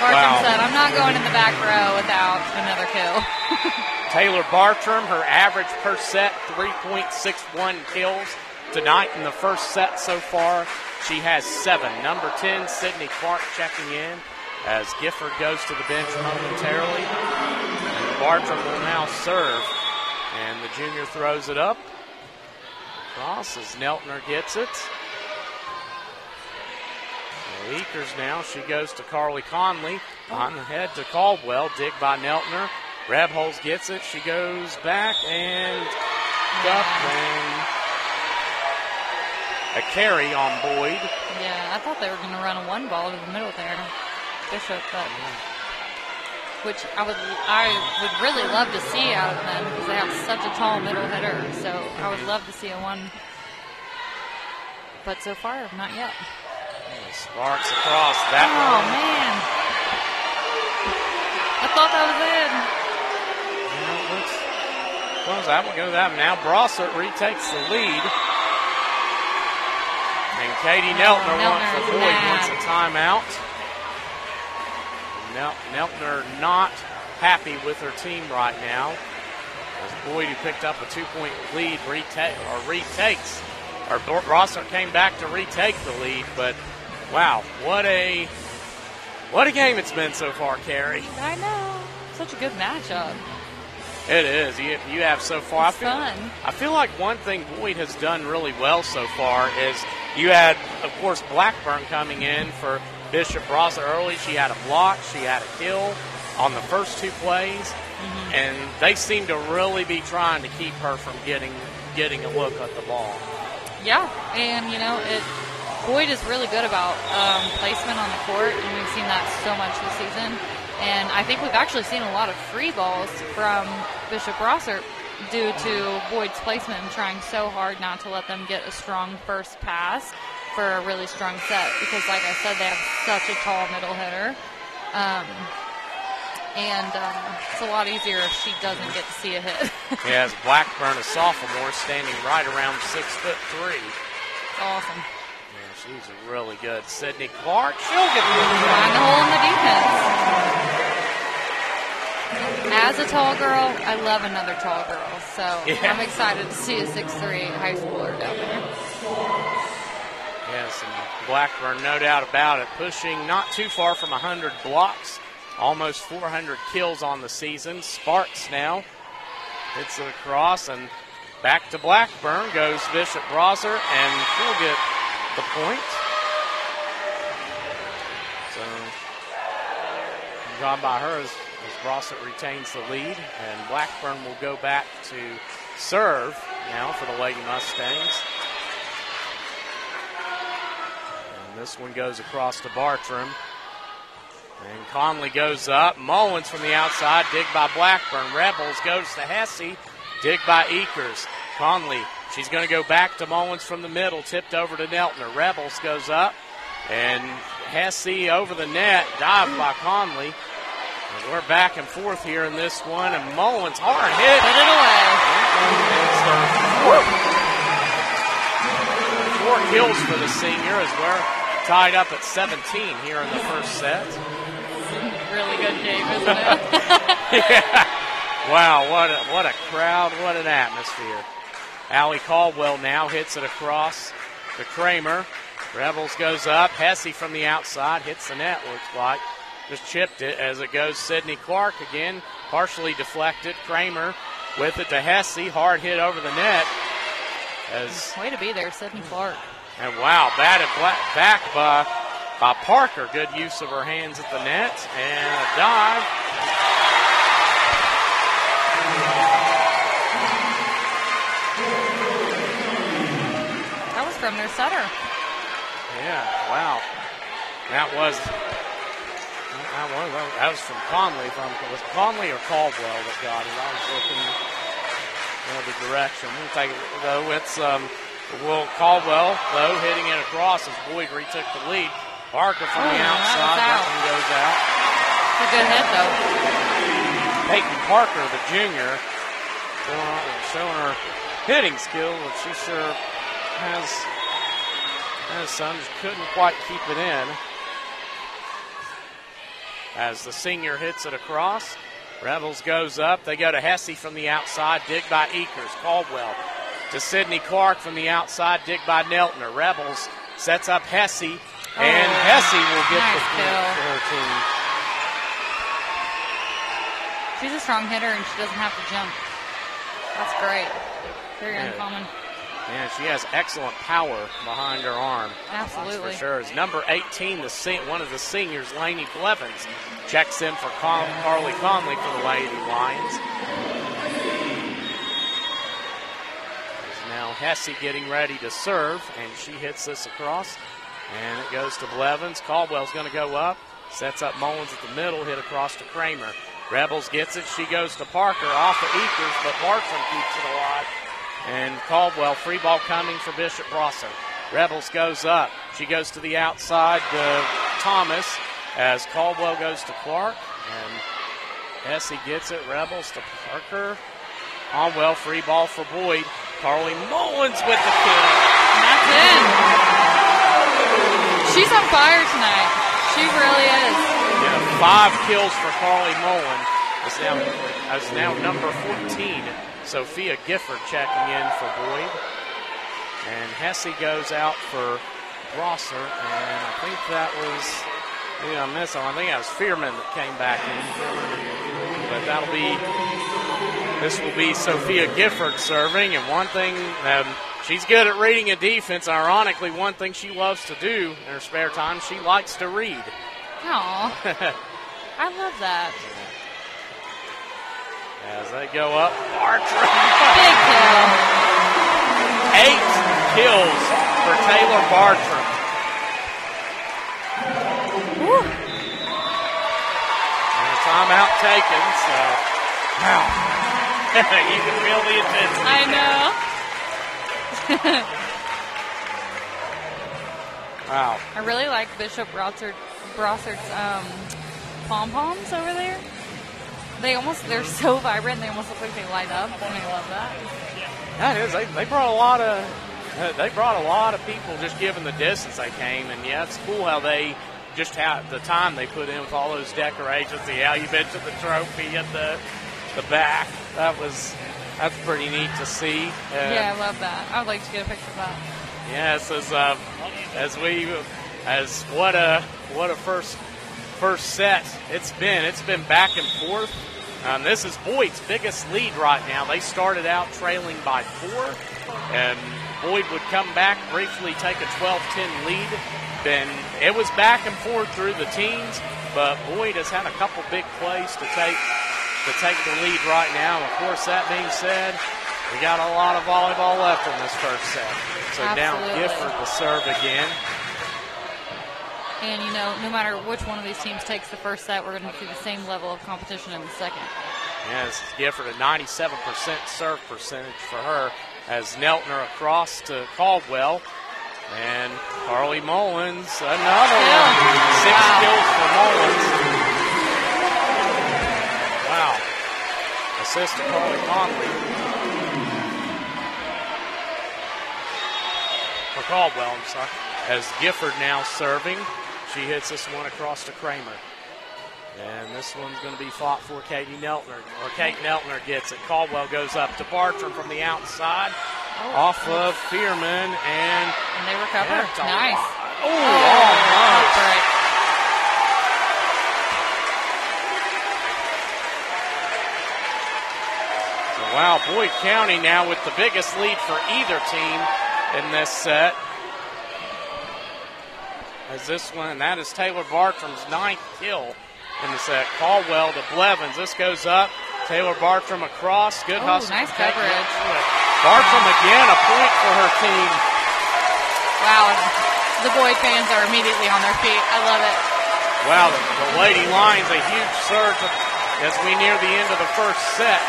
Bartram Wow. said, "I'm not going in the back row without another kill." Taylor Bartram, her average per set, 3.61 kills tonight in the first set so far. She has seven. Number 10, Sydney Clark checking in as Gifford goes to the bench momentarily. And Bartram will now serve. And the junior throws it up. Cross as Neltner gets it. Leakers now. She goes to Carly Conley. On the head to Caldwell. Dig by Neltner. Rebholz gets it. She goes back and up and a carry on Boyd. Yeah, I thought they were going to run a one ball to the middle there, Bishop, but which I would I would really love to see out of them because they have such a tall middle hitter. So I would love to see a one, but so far not yet. Sparks across that Oh one. man, I thought that was in. Yeah, it looks. That one goes that Now Brossart retakes the lead. And Katie Neltner, Neltner wants Boyd mad. wants a timeout. Nel- Neltner not happy with her team right now. As Boyd, who picked up a two-point lead, retake or retakes, or Brossart came back to retake the lead. But wow, what a what a game it's been so far, Carrie. I know, such a good matchup. It is. You, you have so far. It's I feel, fun. I feel like one thing Boyd has done really well so far is you had, of course, Blackburn coming in for Bishop Brossart early. She had a block, she had a kill on the first two plays, Mm-hmm. and they seem to really be trying to keep her from getting getting a look at the ball. Yeah, and you know, it Boyd is really good about um, placement on the court, and we've seen that so much this season. And I think we've actually seen a lot of free balls from Bishop Brossart due to Boyd's placement and trying so hard not to let them get a strong first pass for a really strong set. Because, like I said, they have such a tall middle hitter. Um, and uh, it's a lot easier if she doesn't get to see a hit. As Blackburn, a sophomore, standing right around six foot three. awesome. She's really good. Sydney Clark, she'll get Find the hole in the defense. As a tall girl, I love another tall girl. So Yeah. I'm excited to see a 6'3 high schooler down there. Yes, and Blackburn, no doubt about it, pushing not too far from 100 blocks, almost 400 kills on the season. Sparks now hits it across, and back to Blackburn goes Bishop Brossart, and she'll get the point. So, job by her as, as retains the lead, and Blackburn will go back to serve now for the Lady Mustangs. And this one goes across to Bartram. And Conley goes up. Mullins from the outside, dig by Blackburn. Rebholz goes to Hesse, dig by Eakers. Conley, she's going to go back to Mullins from the middle, tipped over to Neltner. Rebholz goes up, and Hesse over the net, dived by Conley. And we're back and forth here in this one, and Mullins hard hit. Put it away. Four kills for the senior as we're tied up at 17 here in the first set. Really good game, isn't it? yeah. Wow, what a, what a crowd, what an atmosphere. Allie Caldwell now hits it across to Kramer. Rebholz goes up. Hesse from the outside hits the net, looks like. Just chipped it as it goes Sydney Clark again, partially deflected. Kramer with it to Hesse. Hard hit over the net. As Way to be there, Sydney Clark. and wow, batted back by by Parker. Good use of her hands at the net and a dive. From their setter. Yeah, wow. That was that was that was from Conley. From was Conley or Caldwell that got it? I was looking the other direction. We'll take it though. It's um, Will Caldwell though hitting it across as Boyd retook the lead. Parker from Oh, the outside. That out. one goes out. It's a good hit, though. Peyton Parker, the junior, showing, showing her hitting skill, but she sure has has some. Just couldn't quite keep it in. As the senior hits it across, Rebholz goes up. They go to Hesse from the outside, dig by Eakers. Caldwell to Sydney Clark from the outside, dig by Neltner. Rebholz sets up Hesse, and Oh, Hesse will get nice the point kill. for her team. She's a strong hitter and she doesn't have to jump. That's great. Very Yeah. uncommon. Man, she has excellent power behind her arm. That's Absolutely. for sure. As number 18, the se- one of the seniors, Laney Blevins, checks in for Con- Carly Conley for the Lady Lions. Now Hesse getting ready to serve, and she hits this across, and it goes to Blevins. Caldwell's going to go up, sets up Mullins at the middle, hit across to Kramer. Rebholz gets it. She goes to Parker off of Eakers, but Bartram keeps it alive. And Caldwell, free ball coming for Bishop Brossart. Rebholz goes up. She goes to the outside to Thomas as Caldwell goes to Clark. And Hesse gets it. Rebholz to Parker. Onwell, free ball for Boyd. Carly Mullins with the kill. And that's in. She's on fire tonight. She really is. Yeah, five kills for Carly Mullen. It's now, it's now number 14. Sophia Gifford checking in for Boyd. And Hesse goes out for Rosser. And I think that was, yeah, I missed him. I think that was Fearman that came back in. But that'll be, this will be Sophia Gifford serving. And one thing, um, she's good at reading a defense. Ironically, one thing she loves to do in her spare time, she likes to read. Aw, I love that. As they go up, Bartram. Big kill. Eight kills for Taylor Bartram. And a timeout taken, so wow. you can feel the intensity. I know. Wow. I really like Bishop Brossart, Brossart's um, pom poms over there. They almost they're so vibrant. They almost look like they light up, and I love that. That is, they, they brought a lot of they brought a lot of people just given the distance they came, and yeah, it's cool how they just how the time they put in with all those decorations. Yeah, you mentioned the trophy at the the back. That was that's pretty neat to see. Yeah, I love that. I would like to get a picture of that. Yes, as uh, as we as what a what a first first set it's been. It's been back and forth. Um, this is Boyd's biggest lead right now. They started out trailing by four, and Boyd would come back briefly, take a 12-10 lead. Then it was back and forth through the teens, but Boyd has had a couple big plays to take to take the lead right now. Of course, that being said, we got a lot of volleyball left in this first set. So now Gifford will serve again. And you know, no matter which one of these teams takes the first set, we're going to see the same level of competition in the second. Yes, Gifford a 97% serve percentage for her. as Neltner across to Caldwell. And Carly Mullins, another one. Six kills for Mullins. Wow. Assist to Carly Conley. For Caldwell, I'm sorry. As Gifford now serving. She hits this one across to Kramer. And this one's going to be fought for Katie Neltner. Or Kate Neltner gets it. Caldwell goes up to Bartram from the outside. Oh. Off of Fearman and. And they recover. Nice. Oh, oh almost. Right. So, wow, Boyd County now with the biggest lead for either team in this set. As this one, and that is Taylor Bartram's ninth kill in the set. Caldwell to Blevins. This goes up. Taylor Bartram across. Good Oh, hustle. nice coverage. Bartram again, a point for her team. Wow. The Boyd fans are immediately on their feet. I love it. Wow, the, the Lady Lions, a huge surge as we near the end of the first set.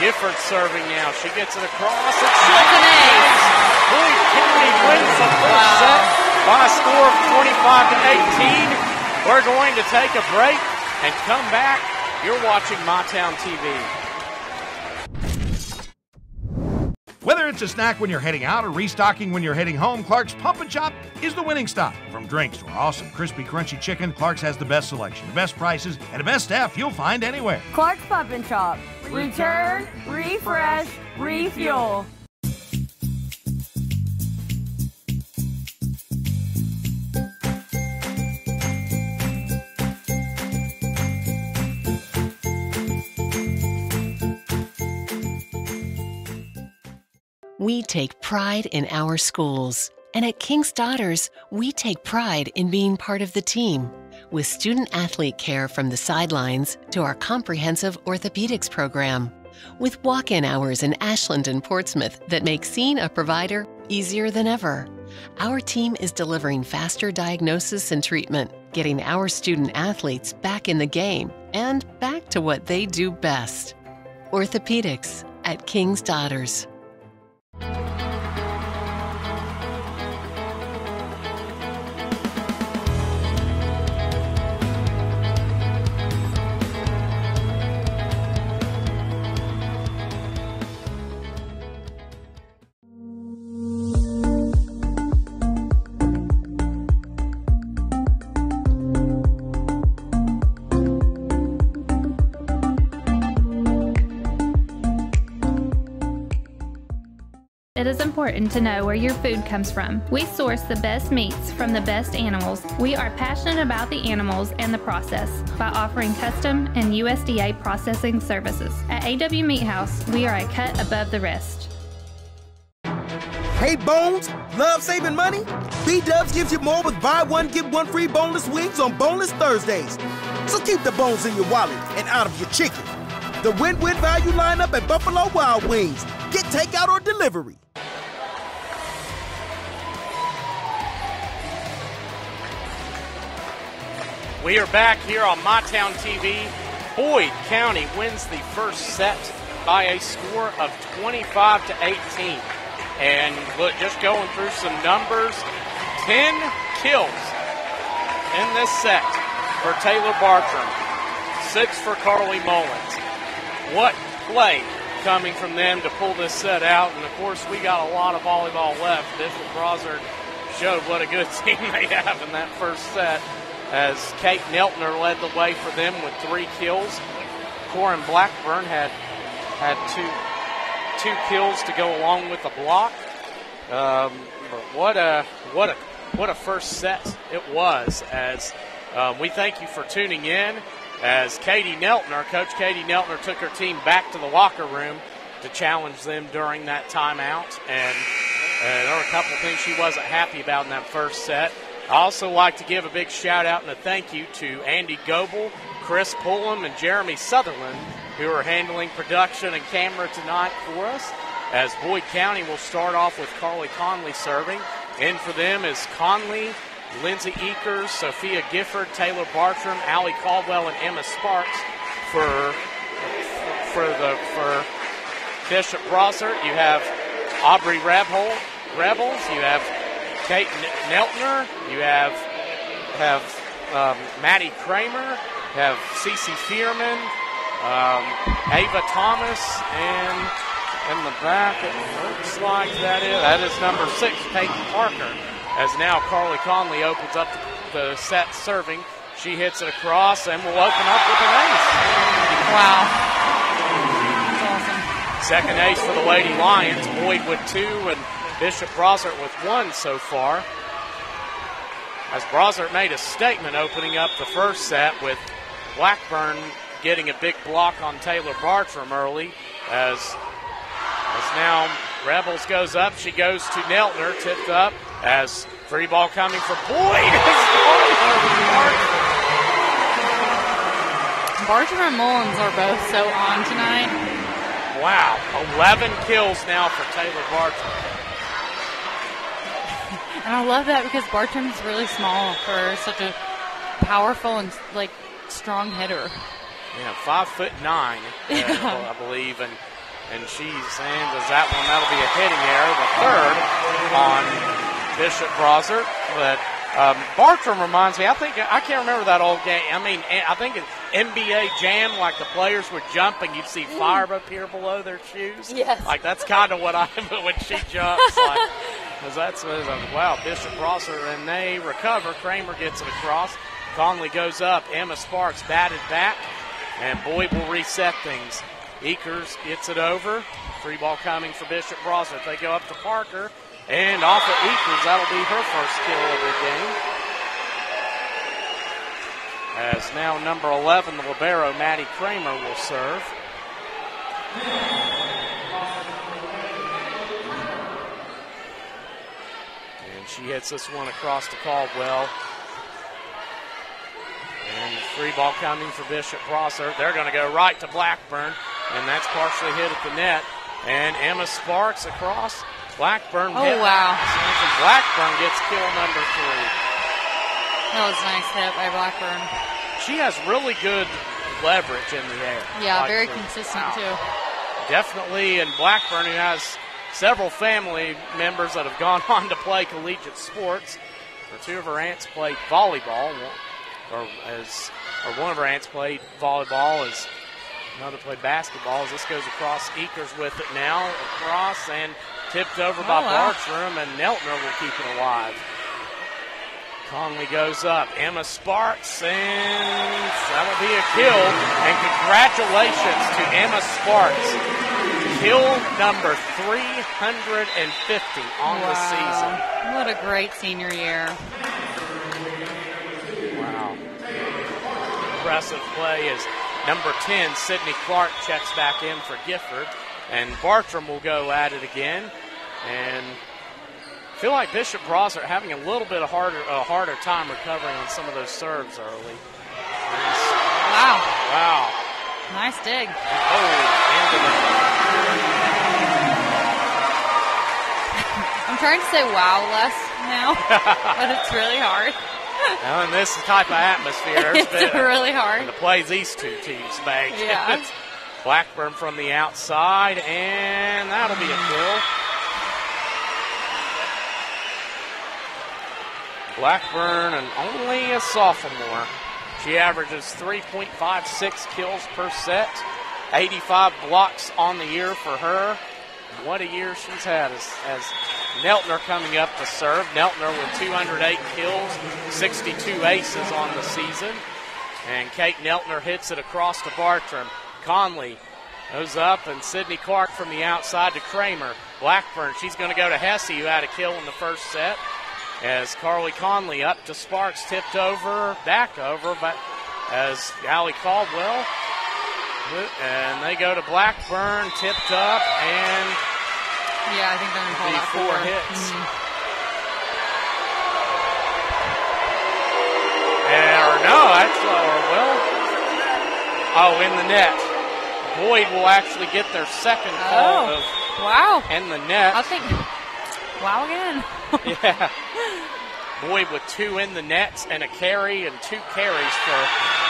Gifford serving now. She gets it across. It's ace. Boyd County wins the first Wow. set by a score of 25 to 18. We're going to take a break and come back. You're watching My Town TV. Whether it's a snack when you're heading out or restocking when you're heading home, Clark's Pump and Shop is the winning stop. From drinks to our awesome crispy, crunchy chicken, Clark's has the best selection, the best prices, and the best staff you'll find anywhere. Clark's Pump and Shop. Return, refresh, refuel. We take pride in our schools. And at King's Daughters, we take pride in being part of the team. With student athlete care from the sidelines to our comprehensive orthopedics program. With walk in hours in Ashland and Portsmouth that make seeing a provider easier than ever. Our team is delivering faster diagnosis and treatment, getting our student athletes back in the game and back to what they do best. Orthopedics at King's Daughters. Important to know where your food comes from. We source the best meats from the best animals. We are passionate about the animals and the process by offering custom and USDA processing services. At AW Meat House, we are a cut above the rest. Hey Bones, love saving money? B Dubs gives you more with buy one, get one free boneless wings on boneless Thursdays. So keep the bones in your wallet and out of your chicken. The win win value lineup at Buffalo Wild Wings. Get takeout or delivery. We are back here on MyTown TV. Boyd County wins the first set by a score of 25 to 18. And look, just going through some numbers 10 kills in this set for Taylor Bartram, six for Carly Mullins. What play coming from them to pull this set out? And of course, we got a lot of volleyball left. Bishop Brossart showed what a good team they have in that first set as Kate Neltner led the way for them with three kills. Corin Blackburn had had two two kills to go along with the block. Um, but what a what a what a first set it was. As um, we thank you for tuning in. As Katie Neltner, Coach Katie Neltner, took her team back to the locker room to challenge them during that timeout, and there were a couple things she wasn't happy about in that first set. I also like to give a big shout out and a thank you to Andy Goebel, Chris Pullum, and Jeremy Sutherland, who are handling production and camera tonight for us. As Boyd County will start off with Carly Conley serving. In for them is Conley, Lindsay Eakers, Sophia Gifford, Taylor Bartram, Allie Caldwell, and Emma Sparks for for the for Bishop Brossart, you have Aubrey Rebel, Rebholz, you have Kate Neltner, you have have um, Maddie Kramer, have Cece Fearman, um, Ava Thomas, and in the back it looks like that is that is number six, Peyton Parker. As now Carly Conley opens up the set serving. She hits it across and will open up with an ace. Wow. Second ace for the Lady Lions. Boyd with two and Bishop Brossart with one so far. As Brossart made a statement opening up the first set with Blackburn getting a big block on Taylor Bartram early as as now Rebholz goes up. She goes to Neltner, tipped up as free ball coming for Boyd. Bartram and Mullins are both so on tonight. Wow, 11 kills now for Taylor Bartram. And I love that because Bartram's really small for such a powerful and like strong hitter. Yeah, five foot nine, uh, Yeah. I believe, and and she's and does that one? That'll be a hitting error, the third on Bishop Brossart. But um, Bartram reminds me. I think I can't remember that old game. I mean, I think it's NBA Jam, like the players would jump and you'd see fire appear below their shoes. Yes. like that's kind of what I when she jumps. like, 'cause that's uh, wow. Bishop Brossart and they recover. Kramer gets it across. Conley goes up. Emma Sparks batted back. And Boyd will reset things. Eakers gets it over. Free ball coming for Bishop Brossart. They go up to Parker. And off of Eakers, that'll be her first kill of the game. As now number 11, the Libero, Maddie Kramer, will serve. And she hits this one across to Caldwell. And free ball coming for Bishop Brossart. They're going to go right to Blackburn, and that's partially hit at the net. And Emma Sparks across. Blackburn. Oh, hit. wow. Blackburn gets kill number three. That was a nice hit by Blackburn. She has really good leverage in the air. Yeah, very consistent wow. too. Definitely, and Blackburn, who has several family members that have gone on to play collegiate sports. Or two of her aunts played volleyball, or as or one of her aunts played volleyball, as another played basketball. As this goes across, Eakers with it now across and tipped over oh, by Oh, wow. Bartram, and Neltner will keep it alive. Conley goes up. Emma Sparks, and that'll be a kill. And congratulations to Emma Sparks. Kill number 350 on the season. What a great senior year. Wow. Impressive play as number 10, Sydney Clark, checks back in for Gifford. And Bartram will go at it again. And feel like Bishop Brossart having a little bit of harder, a harder time recovering on some of those serves early. Wow. Wow. Nice dig. Oh, I'm trying to say wow less now, but it's really hard. now in this type of atmosphere, It's been- really hard. And the plays these two teams make. Yeah. Blackburn from the outside, and that'll be a kill. Blackburn, and only a sophomore. She averages 3.56 kills per set, 85 blocks on the year for her. What a year she's had as, as Neltner coming up to serve. Neltner with 208 kills, 62 aces on the season. And Kate Neltner hits it across to Bartram. Conley goes up, and Sydney Clark from the outside to Kramer. Blackburn, she's going to go to Hesse, who had a kill in the first set. As Carly Conley up to Sparks, tipped over, back over, but as Allie Caldwell. And they go to Blackburn, tipped up, and Yeah, I think they're going to four hits. Mhm. Or no, or well, oh, in the net. Boyd will actually get their second call Oh, of wow. in the net. I think wow again. yeah. Boyd with two in the nets and a carry and two carries for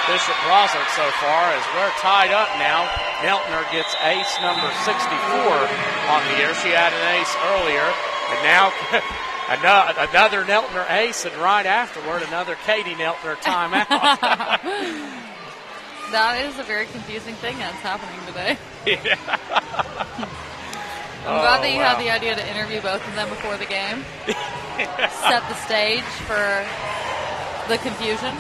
Bishop Brossart so far as we're tied up now. Neltner gets ace number 64 on the year. She had an ace earlier, and now another Neltner ace, and right afterward, another Katie Neltner timeout. that is a very confusing thing that's happening today. Yeah. I'm glad that you Oh, wow. had the idea to interview both of them before the game. Set the stage for the confusion.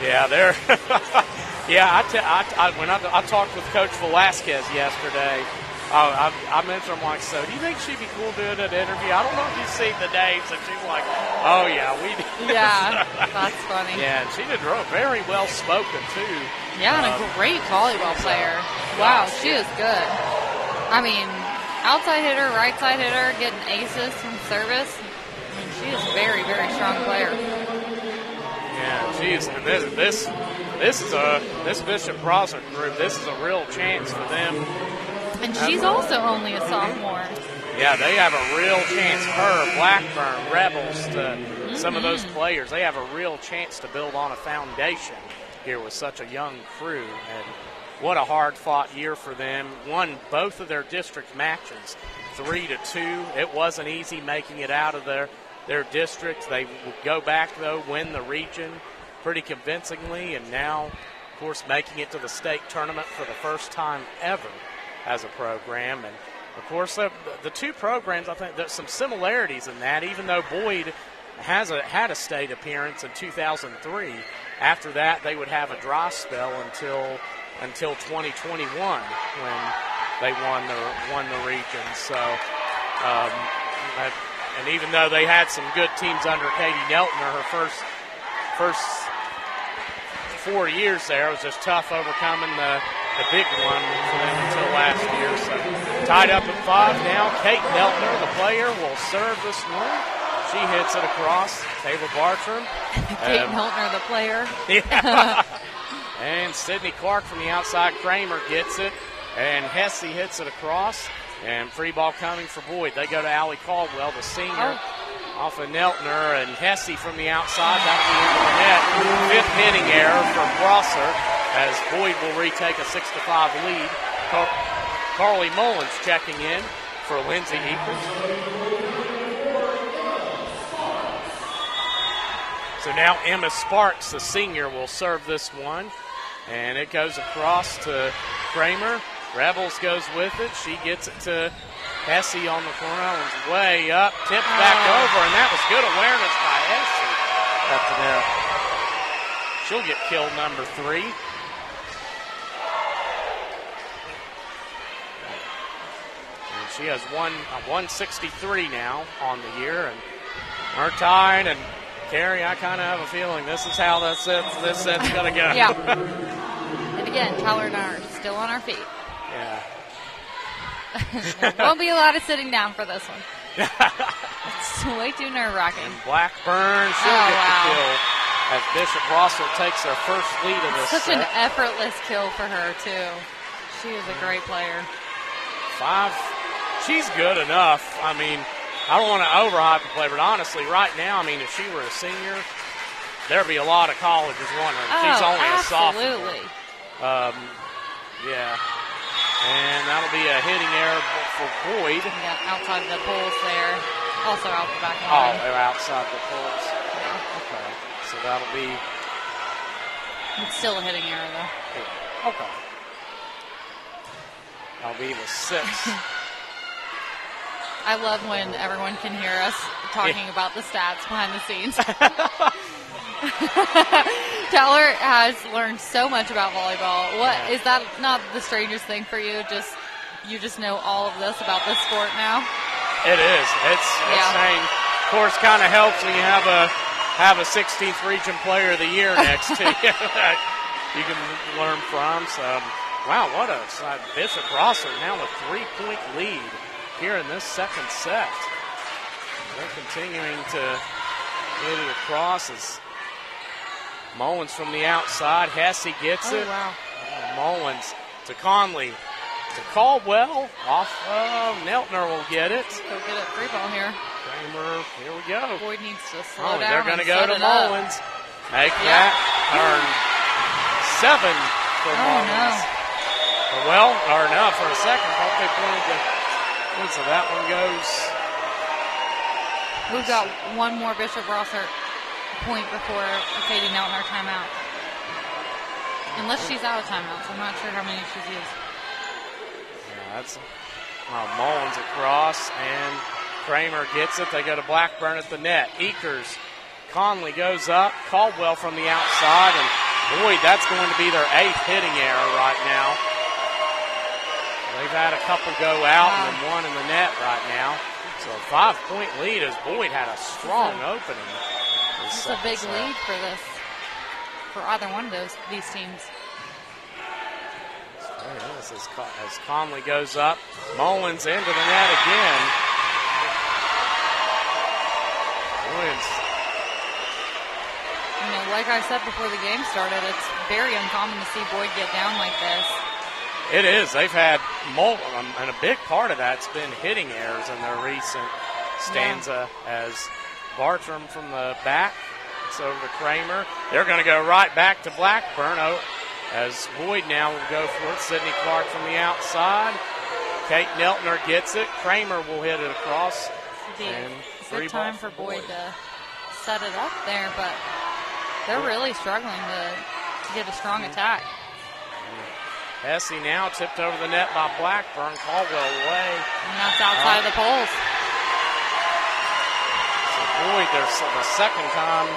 Yeah, they're. yeah, I, te- I, I when I, I talked with Coach Velasquez yesterday, uh, I, I mentioned I'm like, so do you think she'd be cool doing an interview? I don't know if you've seen the names, and she's like, oh yeah, we. did." Yeah, that's funny. Yeah, and she did very well spoken too. Yeah, and Um, a great volleyball player. Wow, she is good. I mean, outside hitter, right side hitter, getting aces from service. I mean, she is a very, very strong player. Yeah, geez, and this this this is a this Bishop Brossart group. This is a real chance for them. And she's also only a sophomore. Yeah, they have a real chance. Her, Blackburn, Rebholz, to some of those mm-hmm. players, they have a real chance to build on a foundation here with such a young crew. And what a hard fought year for them. Won both of their district matches, three to two. It wasn't easy making it out of their their district. They go back though, win the region pretty convincingly, and now, of course, making it to the state tournament for the first time ever as a program. And of course, the, the two programs, I think there's some similarities in that. Even though Boyd has a had a state appearance in 2003, after that they would have a dry spell until until 2021 when they won the won the region. So, um, and even though they had some good teams under Katie Neltner, her first first four years there. It was just tough overcoming the, the big one for them until last year. So tied up at five now. Kate Neltner, the player, will serve this one. She hits it across. Taylor Bartram. Kate Um, Neltner, the player. yeah. and Sydney Clark from the outside. Kramer gets it. And Hesse hits it across. And free ball coming for Boyd. They go to Allie Caldwell, the senior. Oh. Off of Neltner and Hesse from the outside. That'll be into the net. Fifth hitting error from Brossart as Boyd will retake a 6 to 5 lead. Car- Carly Mullins checking in for Lindsay Eakers. So now Emma Sparks, the senior, will serve this one. And it goes across to Kramer. Rebholz goes with it. She gets it to Hesse on the corner. One's way up. Tipped back over, and that was good awareness by Hesse. Up to there. She'll get kill number three. And she has one uh, 163 now on the year, and her tied and Carrie, I kind of have a feeling this is how this set, this set's going to go. yeah. And again, Tyler and I are still on our feet. yeah. There won't be a lot of sitting down for this one. it's way too nerve wracking. Blackburn, she'll Oh, get wow. the kill as Bishop Brossart takes their first lead of this Such an effortless kill for her, too. She is a great player. Five. She's good enough. I mean, I don't want to overhype the play, but honestly, right now, I mean, if she were a senior, there'd be a lot of colleges wondering. She's Oh, only a sophomore. absolutely. Um, yeah. And that'll be a hitting error for Boyd. Yeah, outside the poles there. Also out the back Oh, they're outside the poles. Okay. So that'll be It's still a hitting error, though. okay. That'll be the sixth. I love when everyone can hear us talking about the stats behind the scenes. Tyler has learned so much about volleyball. What is that not the strangest thing for you? Just you just know all of this about this sport now? It is. It's insane. Yeah. of course, kind of helps when you have a have a 16th region player of the year next to you you can learn from. So, wow, what a uh, Bishop Brossart now a three point lead here in this second set. They're continuing to hit it across as Mullins from the outside. Hesse gets Oh, it. wow. Mullins to Conley to Caldwell. Off of Neltner will get it. Go get a free ball here. Kramer, here we go. Boyd needs to slow Oh, down. they're going to go to up. Mullins. Make Yeah. that turn seven for Oh, Mullins. Well, or no, for a second, thought they pointed to. So that one goes. We've got one more Bishop Brossart point before Katie Neltner our timeout. Unless she's out of timeouts. I'm not sure how many she's used. Yeah, that's uh, Mullins across, and Kramer gets it. They go to Blackburn at the net. Eakers, Conley goes up. Caldwell from the outside, and boy, that's going to be their eighth hitting error right now. They've had a couple go out and then one in the net right now. So a five point lead as Boyd had a strong opening. This is a big lead for this, for either one of those these teams. There it is as, as Conley goes up. Mullins into the net again. Mullins. You know, like I said before the game started, it's very uncommon to see Boyd get down like this. It is. They've had mul- um, and a big part of that's been hitting errors in their recent stanza as Bartram from the back. It's over to Kramer. They're going to go right back to Blackburn. Oh, as Boyd now will go for it. Sydney Clark from the outside. Kate Neltner gets it. Kramer will hit it across. The And good time for Boyd to set it up there, but they're really struggling to get a strong attack. Hesse now tipped over the net by Blackburn. Caldwell away. And that's outside of the poles. So Boyd, there's the second time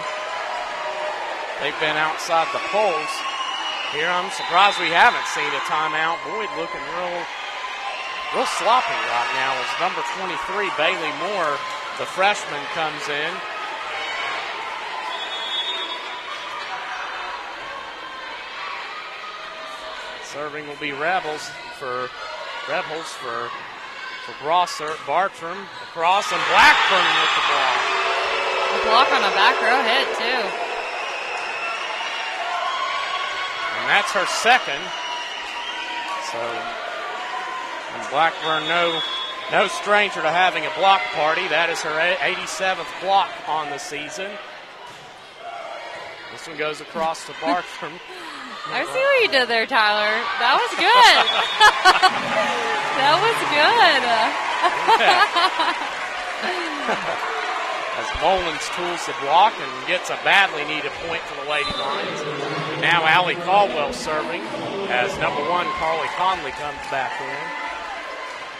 they've been outside the poles. Here, I'm surprised we haven't seen a timeout. Boyd looking real, real sloppy right now. As number 23 Bailey Moore, the freshman, comes in. Serving will be Rebholz for Rebholz for for Brossart, Bartram across and Blackburn with the block. A block on a back row hit, too. And that's her second. So and Blackburn no no stranger to having a block party. That is her 87th block on the season. This one goes across to Bartram. I see what you did there, Tyler. That was good. that was good. As Mullins tools the block and gets a badly needed point for the Lady Lions. Now Allie Caldwell serving as number one Carly Conley comes back in.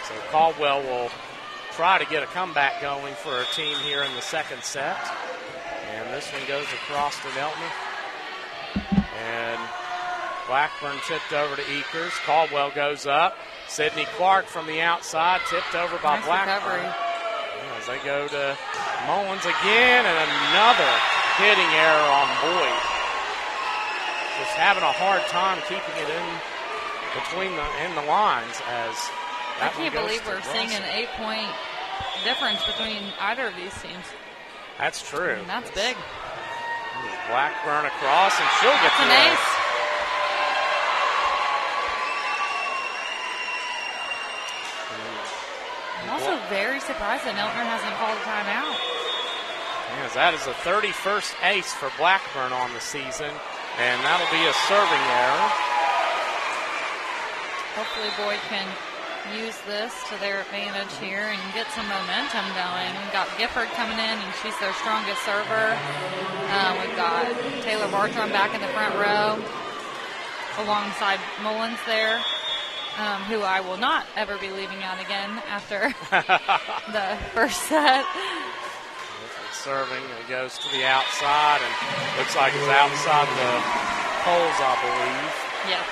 So Caldwell will try to get a comeback going for her team here in the second set. And this one goes across to Neltner. And Blackburn tipped over to Eakers. Caldwell goes up. Sydney Clark from the outside, tipped over by Nice Blackburn. recovery. As they go to Mullins again, and another hitting error on Boyd. Just having a hard time keeping it in between the in the lines as I can't believe we're seeing an eight point difference between either of these teams. That's true. And that's big. Blackburn across, and she'll get That's the an ace. Very surprised that Neltner hasn't called a timeout. Yes, that is the 31st ace for Blackburn on the season, and that'll be a serving error. Hopefully Boyd can use this to their advantage here and get some momentum going. We've got Gifford coming in, and she's their strongest server. Uh, we've got Taylor Bartram back in the front row alongside Mullins there, um, who I will not ever be leaving out again after the first set. Serving, it goes to the outside, and looks like it's outside the poles, I believe. Yeah.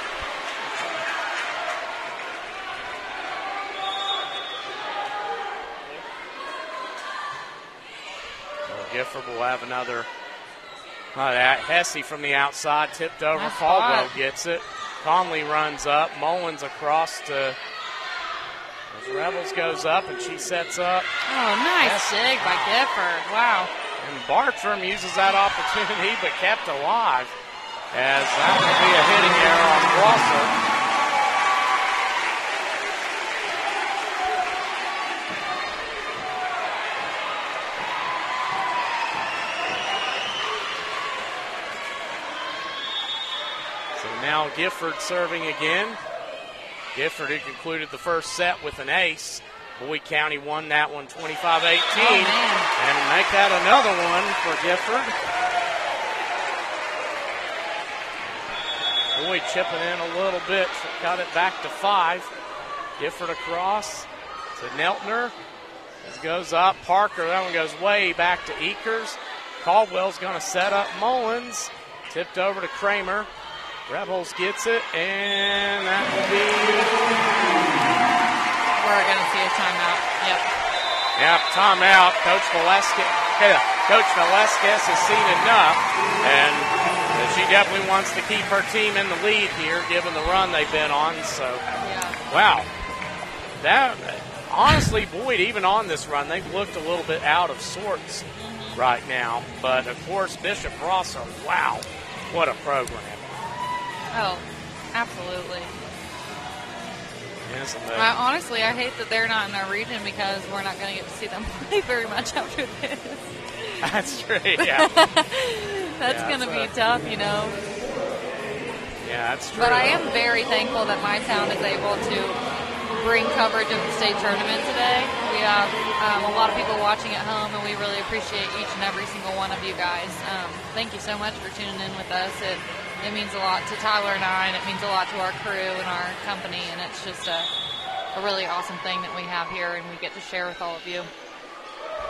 Gifford will have another. Uh, that Hesse from the outside, tipped over. Spot. gets it. Conley runs up. Mullins across to. As Rebholz goes up and she sets up. Oh, nice dig by Gifford. Wow. And Bartram uses that opportunity but kept alive. As that will be a hitting error on Brossart. So now Gifford serving again. Gifford, who concluded the first set with an ace. Boyd County won that one 25 18. and make that another one for Gifford. Boyd chipping in a little bit, got it back to five. Gifford across to Neltner. This goes up. Parker, that one goes way back to Eakers. Caldwell's going to set up Mullins. Tipped over to Kramer. Rebholz gets it, and that will be. We're going to see a timeout. Yep. Yep, timeout. Coach Velasquez, Coach Velasquez has seen enough, and she definitely wants to keep her team in the lead here, given the run they've been on. So, yeah. wow, that honestly, Boyd, even on this run, they've looked a little bit out of sorts mm-hmm. right now. But of course, Bishop Brossart, oh, wow, what a program! Oh, absolutely. Yes, I, honestly, I hate that they're not in our region because we're not going to get to see them play very much after this. That's true. Yeah. that's yeah, going to be a, tough, you know. Yeah, that's true. But I am very thankful that my town is able to bring coverage of the state tournament today. We have um, a lot of people watching at home, and we really appreciate each and every single one of you guys. Um, thank you so much for tuning in with us. It it means a lot to Tyler and I, and it means a lot to our crew and our company, and it's just a, a really awesome thing that we have here, and we get to share with all of you.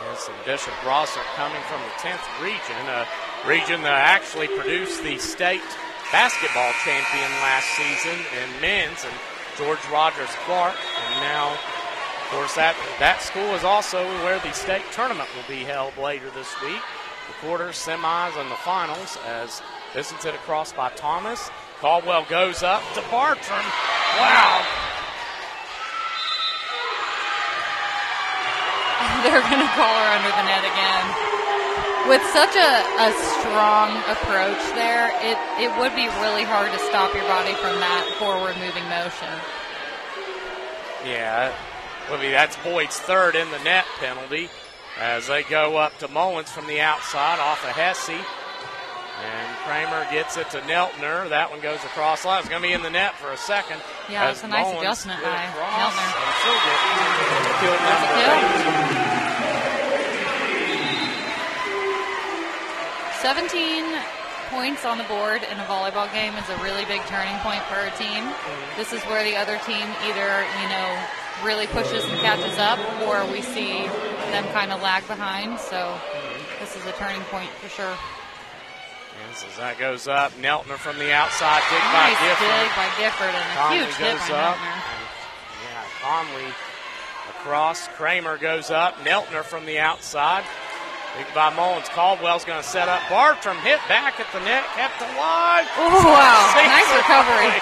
Yes, and Bishop Brossart coming from the 10th region, a region that actually produced the state basketball champion last season in men's, and George Rogers Clark, and now, of course, that that school is also where the state tournament will be held later this week. The quarters, semis, and the finals as this is hit across by Thomas. Caldwell goes up to Bartram. Wow. They're going to call her under the net again. With such a, a strong approach there, it, it would be really hard to stop your body from that forward moving motion. Yeah, I mean, that's Boyd's third in the net penalty as they go up to Mullins from the outside off of Hesse. And Kramer gets it to Neltner. That one goes across line. It's going to be in the net for a second. Yeah, it's a nice Mullins adjustment by Neltner. And she'll get killed number eight. 17 points on the board in a volleyball game is a really big turning point for a team. Mm-hmm. This is where the other team either, you know, really pushes and catches up, or we see them kind of lag behind. So this is a turning point for sure. As that goes up, Neltner from the outside, dig nice by Gifford. dig by Gifford and a Conley huge hit by up. Neltner. And, yeah, Conley across. Kramer goes up. Neltner from the outside. Big by Mullins. Caldwell's going to set up. Bartram hit back at the net, kept alive. Oh, wow. Nice recovery.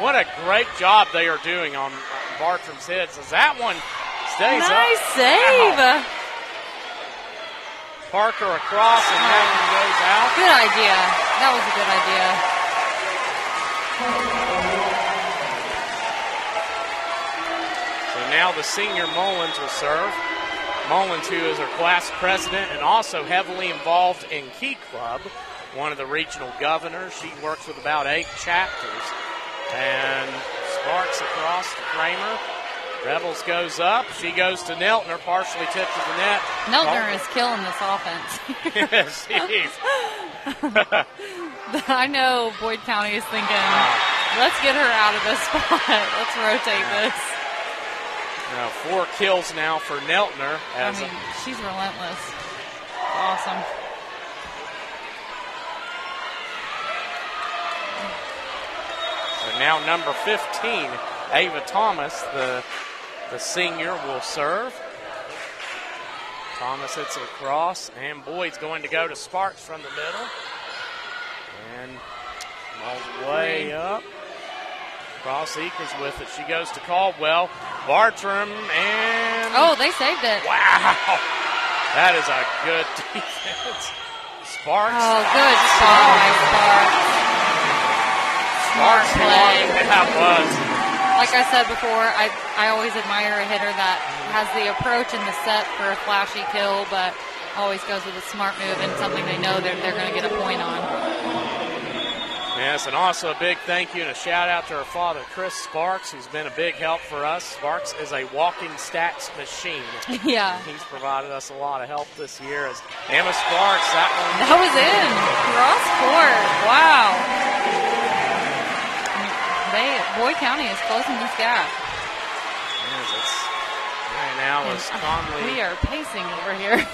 What a great job they are doing on Bartram's hits as that one stays nice up. Nice save. Wow. Parker across, and that one goes out. Good idea. That was a good idea. So now the senior Mullins will serve. Mullins, who is our class president and also heavily involved in Key Club, one of the regional governors. She works with about eight chapters. And Sparks across to Kramer. Rebholz goes up. She goes to Neltner, partially tipped to the net. Neltner is killing this offense. yes, he is. I know Boyd County is thinking, let's get her out of this spot. let's rotate this. Now four kills now for Neltner. I mean, she's relentless. Awesome. Now number 15, Ava Thomas, the the senior will serve. Thomas hits it across, and Boyd's going to go to Sparks from the middle. And all the way up. Cross Eakers with it. She goes to Caldwell. Bartram and. Oh, they saved it. Wow. That is a good defense. Sparks. Oh, good by Sparks. Smart play. That was like I said before, I I always admire a hitter that has the approach and the set for a flashy kill, but always goes with a smart move and something they know they're, they're going to get a point on. Yes, and also a big thank you and a shout out to her father, Chris Sparks, who's been a big help for us. Sparks is a walking stats machine. Yeah. He's provided us a lot of help this year as Emma Sparks, that one. That was in. Cross court. Wow. They, Boyd County is closing this gap. Yes, it's, right now is And, uh, Conley. We are pacing over here.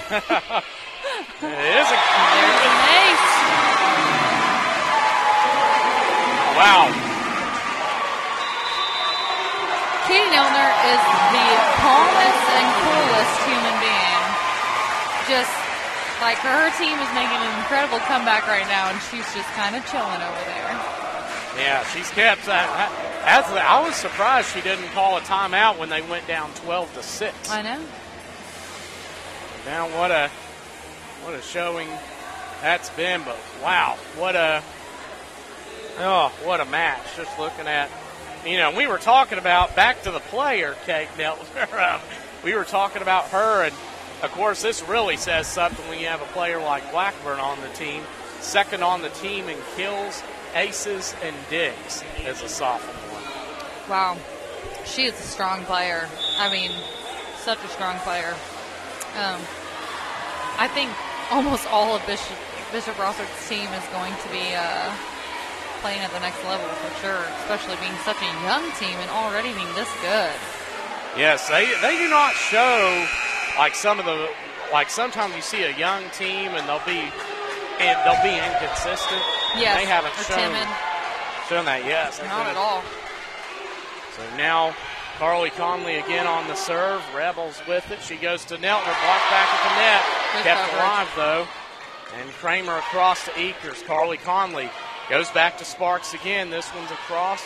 it is a. There's an ace. Wow. Katie Neltner is the calmest and coolest human being. Just like her team is making an incredible comeback right now, and she's just kind of chilling over there. Yeah, she's kept that. That's, I was surprised she didn't call a timeout when they went down 12 to 6. I know. Now what a what a showing that's been, but wow, what a oh what a match. Just looking at you know, we were talking about back to the player, Kate Neltner. um, we were talking about her and of course this really says something when you have a player like Blackburn on the team. Second on the team in kills, aces, and digs as a sophomore. Wow. She is a strong player. I mean, such a strong player. Um, I think almost all of Bishop Bishop Brossart's team is going to be uh, playing at the next level for sure, especially being such a young team and already being this good. Yes, they they do not show like some of the like sometimes you see a young team and they'll be and they'll be inconsistent. Yes, they haven't shown timid. shown that. Yes, Not at all. So now Carly Conley again on the serve. Rebholz with it. She goes to Neltner, blocked back at the net. Good Kept coverage. alive though. And Kramer across to Eakers. Carly Conley goes back to Sparks again. This one's across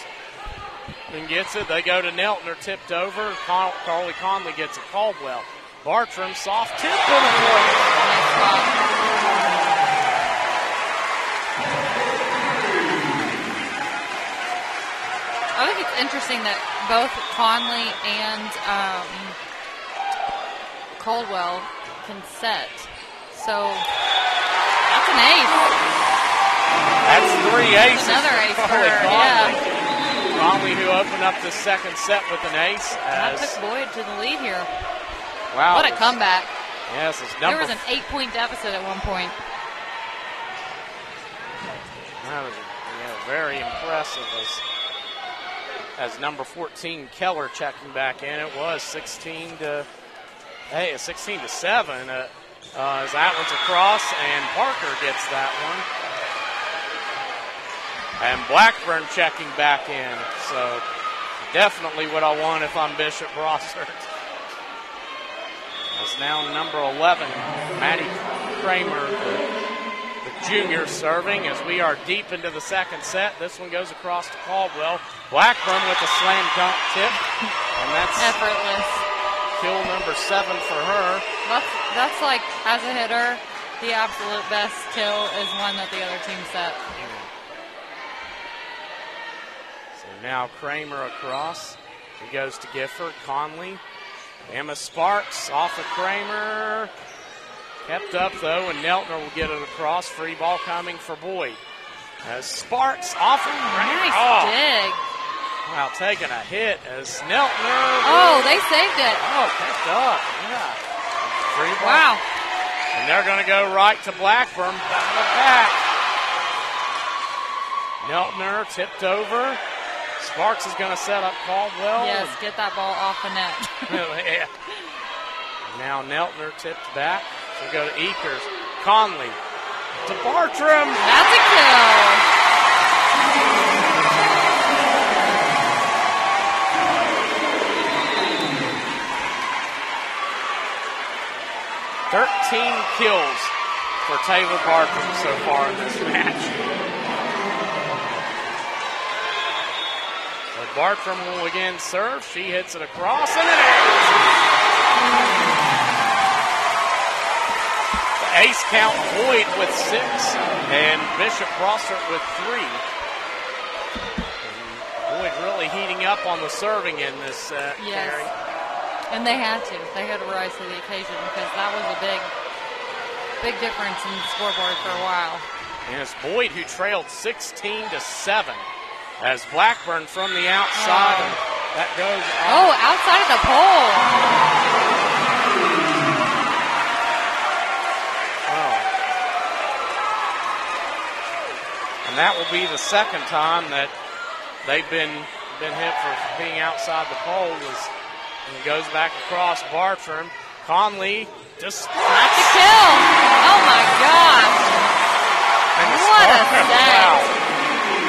and gets it. They go to Neltner, tipped over. Con- Carly Conley gets it. Caldwell. Bartram, soft tip on the point. I think it's interesting that both Conley and um, Caldwell can set. So that's an ace. That's three aces. Another ace for her, Conley. yeah. Conley, who opened up the second set with an ace. That took Boyd to the lead here. wow. What a comeback. Yes, it's There was an eight point deficit at one point. That was yeah, very impressive as as number 14 Keller checking back in. It was 16 to hey, it's 16 to seven. Uh, uh, as that one's across, and Parker gets that one. And Blackburn checking back in. So definitely what I want if I'm Bishop Brossart. It's now number 11, Maddie Kramer, junior serving as we are deep into the second set. This one goes across to Caldwell. Blackburn with a slam dunk tip, and that's Effortless. kill number seven for her. That's that's like as a hitter, the absolute best kill is one that the other team set. So now Kramer across. He goes to Gifford. Conley. Emma Sparks off of Kramer. Kept up though, and Neltner will get it across. Free ball coming for Boyd. As Sparks off of Kramer. Nice oh, dig. wow, taking a hit as Neltner. Oh, they saved it. Oh, picked up. Yeah. Free ball. Wow. And they're going to go right to Blackburn. Back to back. Neltner tipped over. Sparks is going to set up Caldwell. Yes, get that ball off the net. yeah. Now Neltner tipped back. So go to Eakers. Conley to Bartram. That's a kill. Thirteen kills for Taylor Bartram so far in this match. So Bartram will again serve. She hits it across and it is. Ace count Boyd with six and Bishop Brossart with three. And Boyd really heating up on the serving in this set. Yes. Carrie. And they had to. They had to rise to the occasion because that was a big big difference in the scoreboard for a while. And it's Boyd who trailed 16 to 7 as Blackburn from the outside. Oh. That goes Oh, outside of the pole. That will be the second time that they've been been hit for being outside the pole. And goes back across Bartram. Conley just Not to kill. Oh my gosh. And the What a Sparks- wow.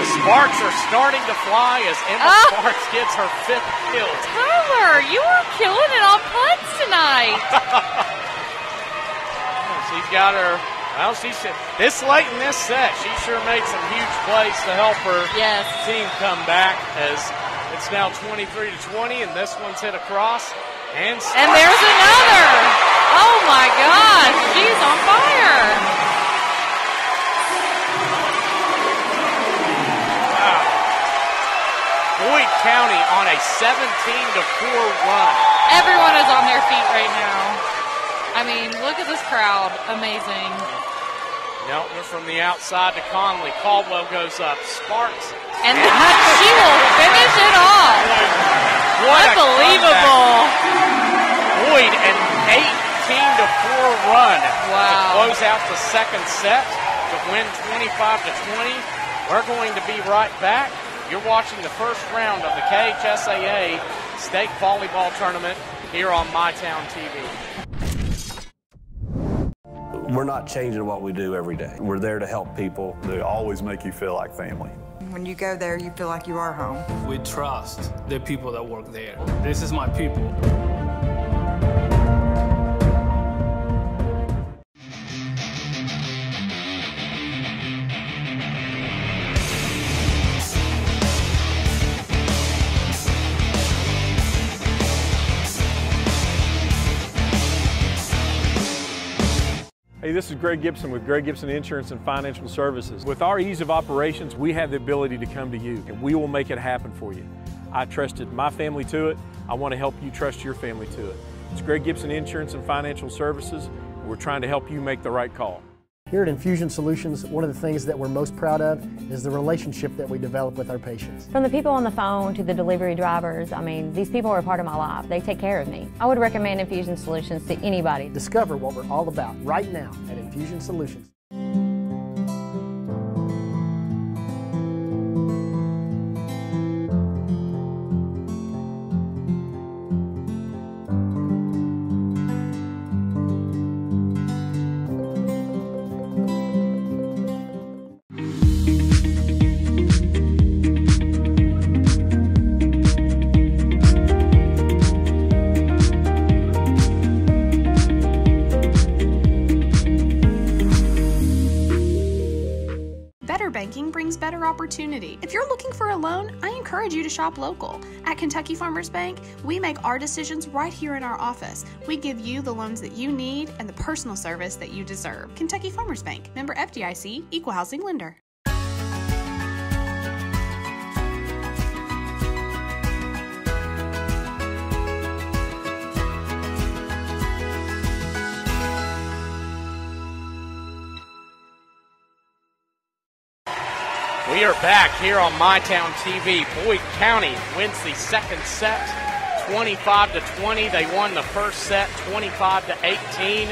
The Sparks are starting to fly as Emma Oh. Sparks gets her fifth kill. Tyler, you are killing it on punts tonight. She's got her. Well, she should, this late in this set, she sure made some huge plays to help her yes. team come back. As it's now 23 to 20, and this one's hit across. And And there's another. Oh my gosh, she's on fire. Wow. Boyd County on a 17 to 4 run. Everyone is on their feet right now. I mean, look at this crowd. Amazing. Neltner from the outside to Conley. Caldwell goes up. Sparks. And she will finish it off. What Unbelievable. Boyd an 18 to 4 run Wow. to close out the second set to win 25 to 20. We're going to be right back. You're watching the first round of the KHSAA State Volleyball Tournament here on MyTown TV. We're not changing what we do every day. We're there to help people. They always make you feel like family. When you go there, you feel like you are home. We trust the people that work there. This is my people. Hey, this is Greg Gibson with Greg Gibson Insurance and Financial Services. With our ease of operations, we have the ability to come to you and we will make it happen for you. I trusted my family to it. I want to help you trust your family to it. It's Greg Gibson Insurance and Financial Services. We're trying to help you make the right call. Here at Infusion Solutions, one of the things that we're most proud of is the relationship that we develop with our patients. From the people on the phone to the delivery drivers, I mean, these people are a part of my life. They take care of me. I would recommend Infusion Solutions to anybody. Discover what we're all about right now at Infusion Solutions. Shop local. At Kentucky Farmers Bank, we make our decisions right here in our office. We give you the loans that you need and the personal service that you deserve. Kentucky Farmers Bank, member FDIC, equal housing lender. Are back here on MyTown TV. Boyd County wins the second set 25 to 20. They won the first set 25 to 18.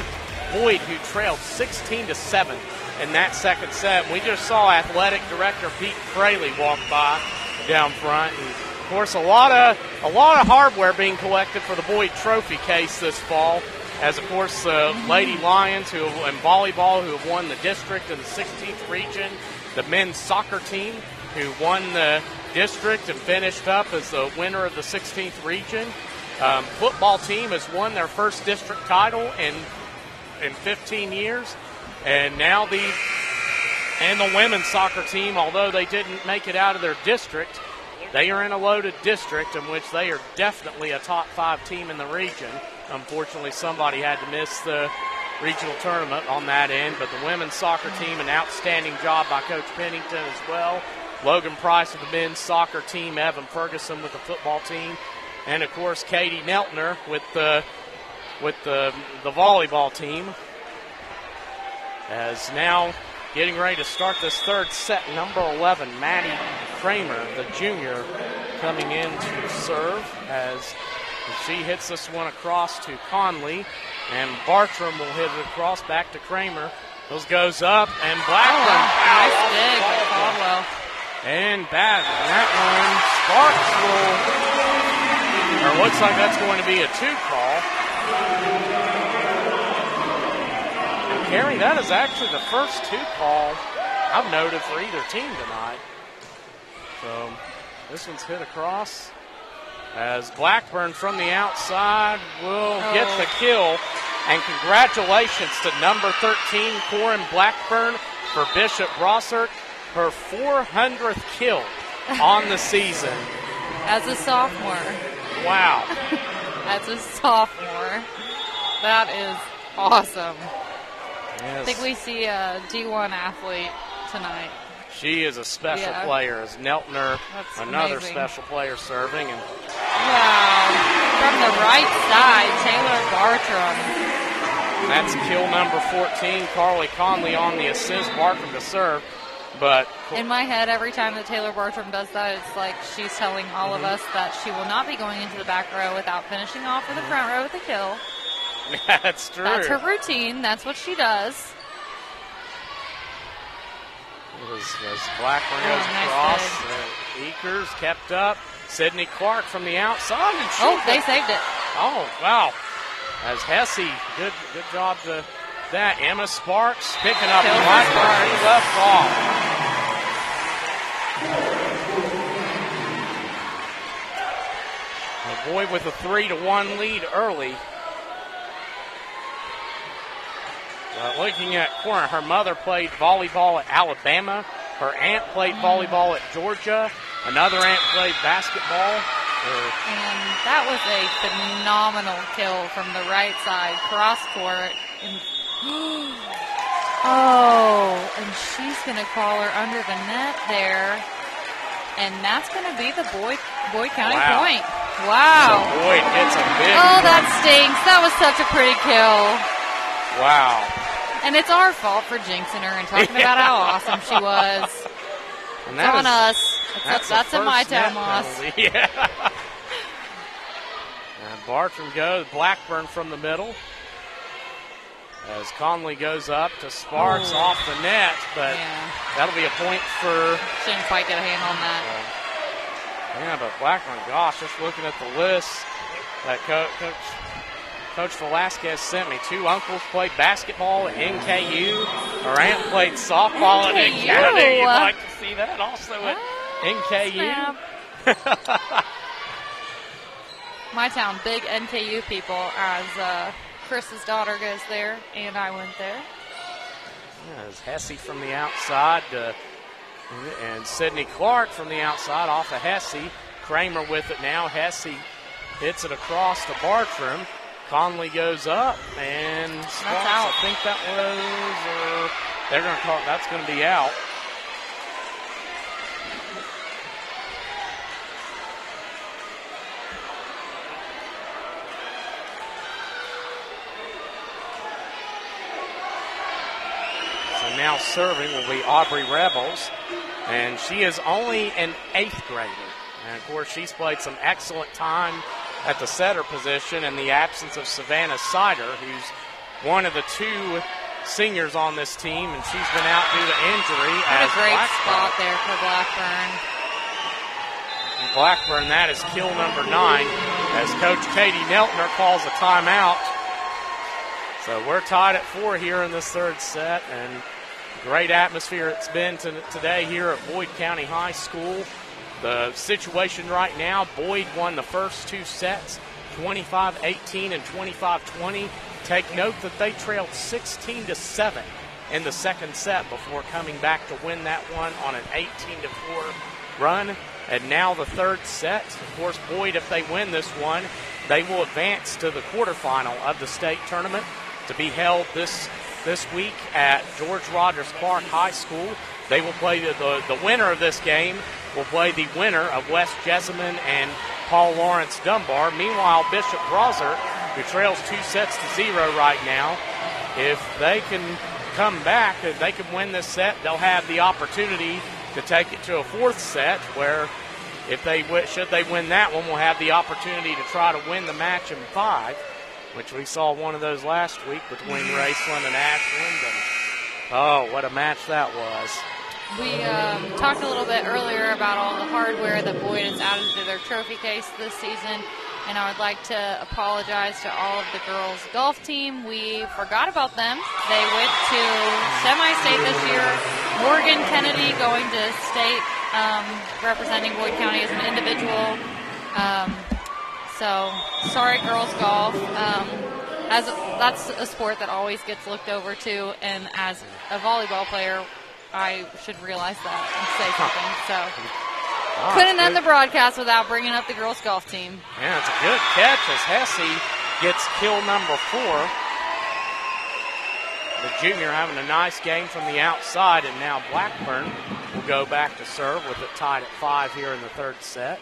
Boyd, who trailed 16 to 7 in that second set. We just saw athletic director Pete Fraley walk by down front. And of course, a lot of a lot of hardware being collected for the Boyd Trophy case this fall. As of course, the Lady Lions who in volleyball who have won the district in the 16th region, the men's soccer team who won the district and finished up as the winner of the 16th region. Um, football team has won their first district title in in 15 years, and now the and the women's soccer team, although they didn't make it out of their district, they are in a loaded district in which they are definitely a top five team in the region. Unfortunately, somebody had to miss the regional tournament on that end, but the women's soccer team, an outstanding job by Coach Pennington as well. Logan Price of the men's soccer team, Evan Ferguson with the football team, and of course Katie Neltner with the with the the volleyball team. As now getting ready to start this third set, number 11, Maddie Kramer, the junior, coming in to serve as she hits this one across to Conley, and Bartram will hit it across back to Kramer. Those goes up, and Blackburn. Oh. Nice dig by. Caldwell. And bad. That one, Sparks will. Or looks like that's going to be a two call. And Carrie, that is actually the first two call I've noted for either team tonight. So this one's hit across. As Blackburn from the outside will oh. get the kill. And congratulations to number 13, Corin Blackburn, for Bishop Brossart, her 400th kill on the season. As a sophomore. Wow. As a sophomore. That is awesome. I think we see a D1 athlete tonight. She is a special Yeah. player as Neltner, That's another amazing. special player serving. And Wow. From the right side, Taylor Bartram. that's kill number 14, Carly Conley on the assist, Bartram to serve. But In my head, every time that Taylor Bartram does that, it's like she's telling all Mm-hmm. of us that she will not be going into the back row without finishing off with the front row with a kill. that's true. That's her routine. That's what she does. As, as Blackburn Oh, goes nice across, uh, Eakers kept up. Sydney Clark from the outside. And Oh, they saved it. Oh, wow. As Hesse, good good job to that. Emma Sparks picking up Blackburn. She left off. The boy with a three to one lead early. Uh, looking at Corin, her mother played volleyball at Alabama. Her aunt played volleyball at Georgia. Another aunt played basketball. And that was a phenomenal kill from the right side, cross court. And oh, and she's going to call her under the net there. And that's going to be the Boyd, Boyd County Wow. point. Wow. So Boyd gets a big Oh, that stinks. That was such a pretty kill. Wow. And it's our fault for jinxing her and talking about how awesome she was. And It's on is- us. It's That's, that's, a a my town loss. Yeah. and Bartram goes Blackburn from the middle. As Conley goes up to Sparks Oh. off the net, but Yeah. that'll be a point for She didn't quite get a hand on that. Uh, yeah. But Blackburn, gosh, just looking at the list that co- coach Coach Velasquez sent me. Two uncles played basketball at NKU. Her aunt played softball at NKU. Academy. You'd like to see that also at NKU. My town, big NKU people, as uh, Chris's daughter goes there, and I went there. Yeah, As Hesse from the outside, uh, and Sydney Clark from the outside off of Hesse. Kramer with it now. Hesse hits it across to Bartram. Conley goes up, and Sparks, out. I think that was, or they're going to call that's going to be out. So now serving will be Aubrey Rebholz, and she is only an eighth grader. And of course, she's played some excellent time at the setter position in the absence of Savannah Sider, who's one of the two seniors on this team, and she's been out due to injury. What as a great Blackburn- spot there for Blackburn. Blackburn, that is kill number nine, as Coach Katie Neltner calls a timeout. So we're tied at four here in this third set, and great atmosphere it's been to, today here at Boyd County High School. The situation right now, Boyd won the first two sets, 25-18 and 25-20. Take note that they trailed 16 to 7 in the second set before coming back to win that one on an 18 to 4 run. And now the third set. Of course, Boyd, if they win this one, they will advance to the quarterfinal of the state tournament to be held this this week at George Rogers Clark High School. They will play the, the, the winner of this game will play the winner of West Jessamine and Paul Laurence Dunbar. Meanwhile, Bishop Brossart, who trails two sets to zero right now, if they can come back, if they can win this set, they'll have the opportunity to take it to a fourth set where if they should they win that one, we'll have the opportunity to try to win the match in five, which we saw one of those last week between Raceland and Ashland. And oh, what a match that was! We um, talked a little bit earlier about all the hardware that Boyd has added to their trophy case this season, and I would like to apologize to all of the girls' golf team. We forgot about them. They went to semi-state this year. Morgan Kennedy going to state, um, representing Boyd County as an individual. Um, so sorry, girls golf. Um, as that's a sport that always gets looked over too, and as a volleyball player, I should realize that and say something. So Ah, couldn't end the broadcast without bringing up the girls golf team. Yeah, it's a good catch as Hesse gets kill number four. The junior having a nice game from the outside, and now Blackburn will go back to serve with it tied at five here in the third set.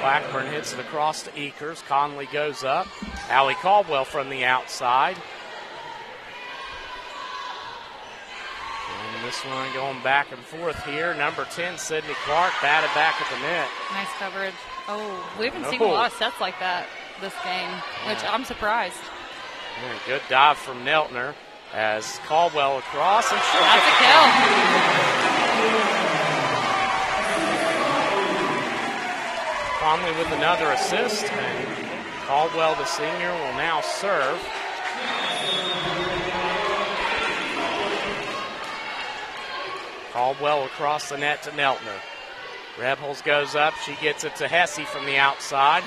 Blackburn hits it across to Eakers. Conley goes up. Allie Caldwell from the outside. And this one going back and forth here. Number 10, Sydney Clark, batted back at the net. Nice coverage. Oh, we haven't seen a lot of sets like that this game, which I'm surprised. Yeah, good dive from Neltner as Caldwell across and she'll That's a kill. Conley with another assist, and Caldwell, the senior, will now serve. Caldwell across the net to Neltner. Rebholz goes up. She gets it to Hesse from the outside.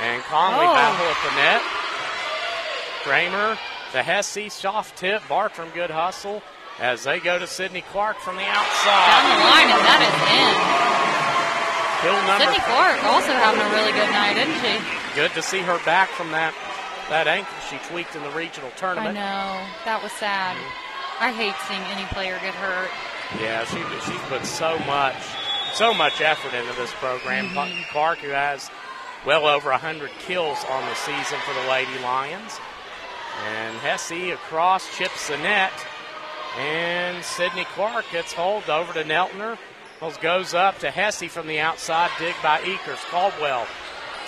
And Conley Oh. battle at the net. Kramer to Hesse, soft tip. Bartram, good hustle as they go to Sydney Clark from the outside. Down the line, and that is in. Kill number Sydney Clark also having a really good night, isn't she? Good to see her back from that that ankle she tweaked in the regional tournament. I know. That was sad. Mm-hmm. I hate seeing any player get hurt. Yeah, she she's put so much so much effort into this program. Mhm. Clark, who has well over 100 kills on the season for the Lady Lions. And Hesse across chips the net. And Sydney Clark gets hold over to Neltner. Goes up to Hesse from the outside, dig by Eakers. Caldwell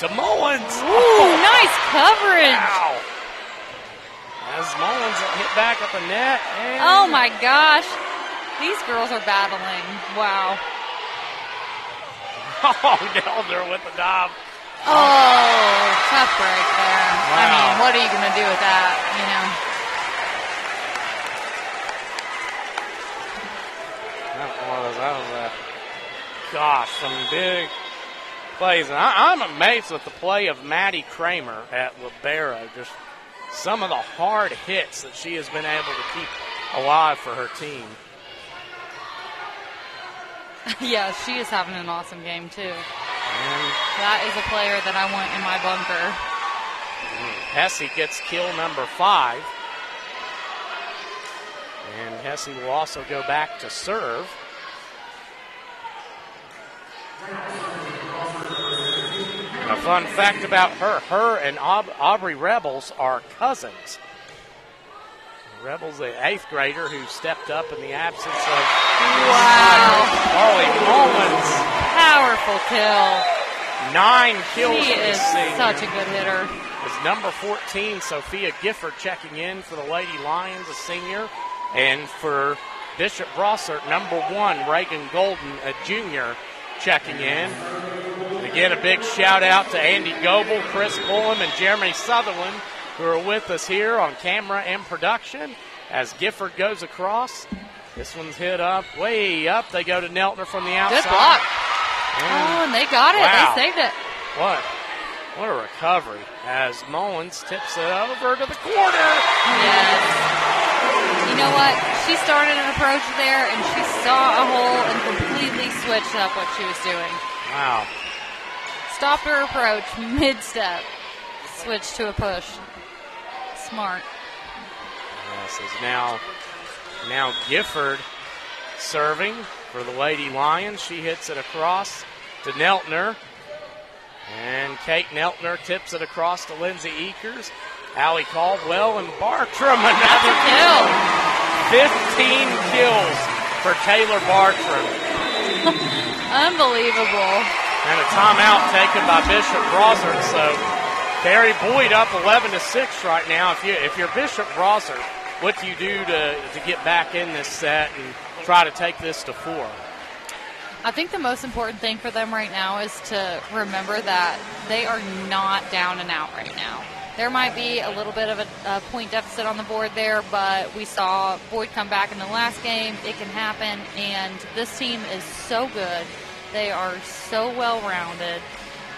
to Mullins. Ooh, nice coverage. Wow. As Mullins hit back at the net. And Oh my gosh. These girls are battling. Wow. Oh, Neltner with the dive. Oh, tough break there. I mean, what are you going to do with that, you know? That was, that was a, gosh, some big plays. And I, I'm amazed with the play of Maddie Kramer at Libero. Just some of the hard hits that she has been able to keep alive for her team. yeah, she is having an awesome game, too. And That is a player that I want in my bunker. Hesse gets kill number five. And Hesse will also go back to serve. A fun fact about her her and Aub- Aubrey Rebholz are cousins. Rebholz, the eighth grader who stepped up in the absence of Wow. Molly Mullins. Powerful kill. Nine kills She is such a good hitter. is number 14, Sophia Gifford, checking in for the Lady Lions, a senior. And for Bishop Brossart, number one, Reagan Golden, a junior, checking in. And again, a big shout out to Andy Goebel, Chris Pullum, and Jeremy Sutherland, who are with us here on camera and production as Gifford goes across. This one's hit up, way up. They go to Neltner from the outside. Good block. And- Oh, and they got it. Wow. They saved it. What? What a recovery as Mullins tips it over to the corner. Yes. You know what? She started an approach there and she saw a hole and completely switched up what she was doing. Wow. Stopped her approach mid step, switched to a push. Smart. Is now now Gifford serving for the Lady Lions. She hits it across to Neltner. And Kate Neltner tips it across to Lindsay Eakers. Allie Caldwell and Bartram another kill. 15 kills for Taylor Bartram. Unbelievable. And a timeout taken by Bishop Brossart. So Terry Boyd up 11 to 6 right now. If you if you're Bishop Brossart, what do you do to to get back in this set and try to take this to four? I think the most important thing for them right now is to remember that they are not down and out right now. There might be a little bit of a, a point deficit on the board there, but we saw Boyd come back in the last game. It can happen, and this team is so good. They are so well rounded,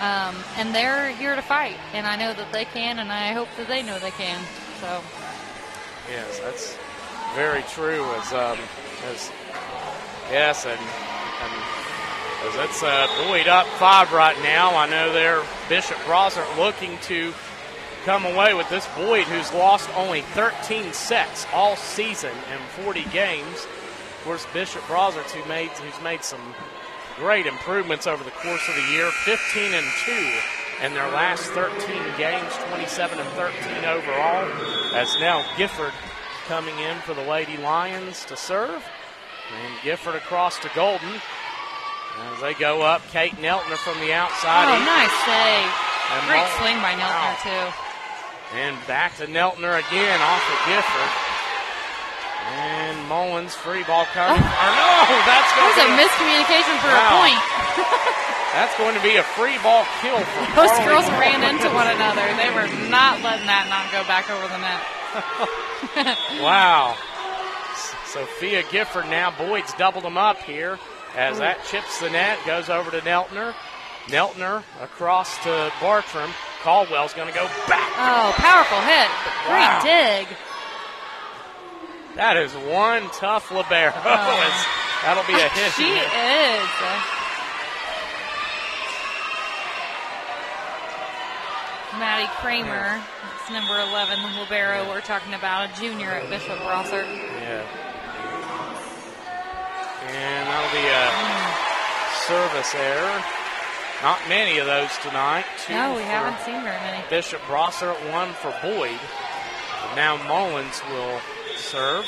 um, and they're here to fight. And I know that they can, and I hope that they know they can. So, Yes, that's very true. As um, as yes, and and as it's uh, Boyd up five right now. I know they're Bishop Brossart looking to come away with this Boyd, who's lost only 13 sets all season in 40 games. Of course, Bishop Brossart, who made who's made some great improvements over the course of the year, 15 and two in their last 13 games, 27 and 13 overall. As now Gifford coming in for the Lady Lions to serve. And Gifford across to Golden. As they go up, Kate Neltner from the outside. oh, nice save. And Great swing by Neltner, too. And back to Neltner again off of Gifford. And Mullins free ball coming. or no, that's going That was to a miscommunication for Wow. a point. That's going to be a free ball kill for Those Carly girls ran into one another. They were not letting that not go back over the net. Wow. Sophia Gifford now. Boyd's doubled them up here as that chips the net, goes over to Neltner. Neltner across to Bartram. Caldwell's going to go back. Oh, powerful hit. Great Wow. dig. That is one tough libero. Oh, As That'll be a hit. She is. Maddie Kramer, it's number 11, the libero we're talking about, a junior at Bishop Brossart. Yeah. And that'll be a mm. service error. Not many of those tonight. Two No, we haven't seen very many. Bishop Brossart, one for Boyd. And now Mullins will serve.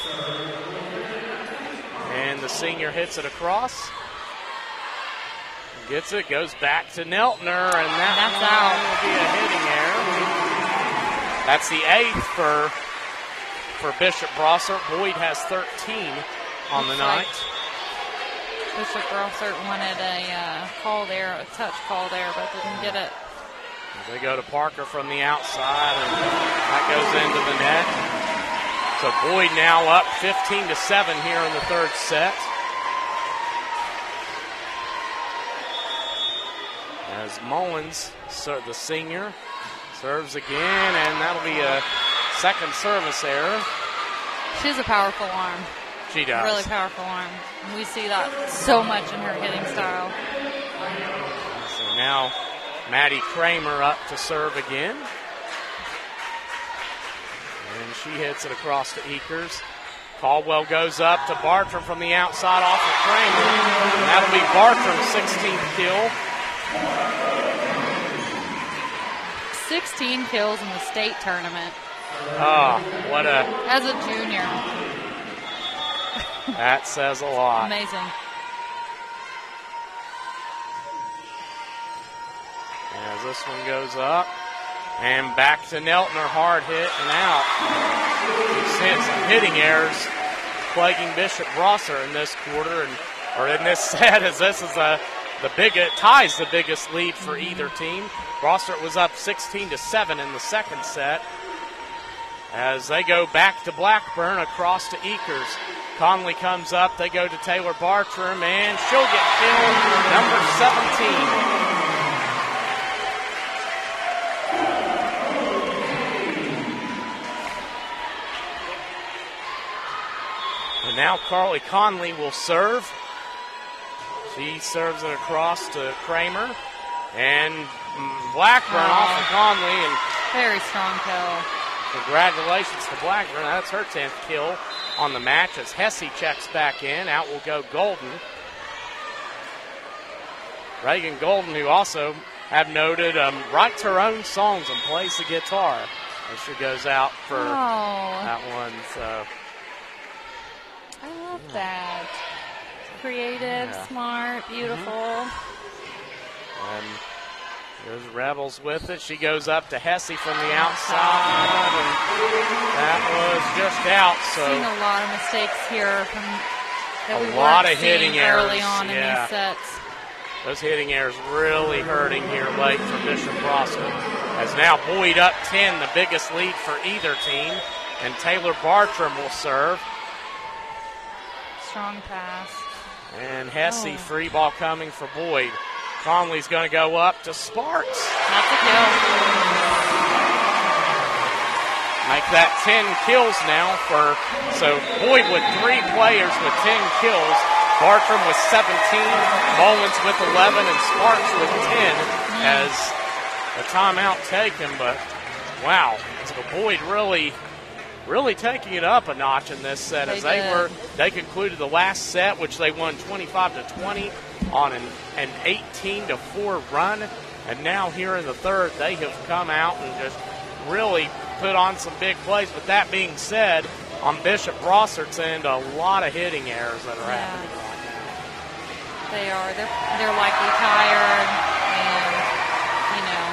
And the senior hits it across. Gets it, goes back to Neltner, and that That's out. will be a hitting error. That's the eighth for for Bishop Brossart. Boyd has 13 on the night. Bishop Brossart wanted a uh, call there, a touch call there, but didn't get it. They go to Parker from the outside, and that goes into the net. So Boyd now up 15 to 7 here in the third set. As Mullins, ser- the senior, serves again, and that'll be a second service error. She has a powerful arm. She does. Really powerful arm. And we see that so much in her hitting style. So now Maddie Kramer up to serve again. And she hits it across to Eakers. Caldwell goes up to Bartram from the outside off of Kramer. And that'll be Bartram's 16th kill. 16 kills in the state tournament Oh, what a, as a junior. that says a lot. Amazing. As this one goes up. And back to Neltner, hard hit and out. We've some hitting errors plaguing Bishop Brossart in this quarter, and or in this set, as this is a the big ties the biggest lead for either team. Brossart was up 16 to seven in the second set. As they go back to Blackburn across to Eakers. Conley comes up. They go to Taylor Bartram, and she'll get killed. Number 17. And now Carly Conley will serve. She serves it across to Kramer. And mm, Blackburn off of Conley. And Very strong kill. congratulations to Blackburn. That's her 10th kill on the match as Hesse checks back in. Out will go Golden. Reagan Golden, who also have noted, um, writes her own songs and plays the guitar. As she goes out for Oh. that one. So I love that. Creative, Yeah. smart, mm-hmm. beautiful. and there's Rebholz with it. She goes up to Hesse from the outside, and that was just out. So Seen a lot of mistakes here from A lot of hitting seeing early errors, on in yeah. these sets. Those hitting errors really hurting here late for Bishop Brossart. Has now Boyd up 10, the biggest lead for either team. And Taylor Bartram will serve. Strong pass. And Hesse Oh. free ball coming for Boyd. Conley's going to go up to Sparks. That's a kill. Make that 10 kills now for so Boyd with three players with 10 kills. Bartram with 17, Mullins with 11, and Sparks with 10 mm-hmm. as a timeout taken. But wow, so Boyd really, really taking it up a notch in this set as They they did. were they concluded the last set, which they won 25 to 20 on an, an 18 to 4 run, and now here in the third they have come out and just really put on some big plays. But that being said, on Bishop Brossart's end, a lot of hitting errors that are happening. They are. They're they're likely tired, and you know,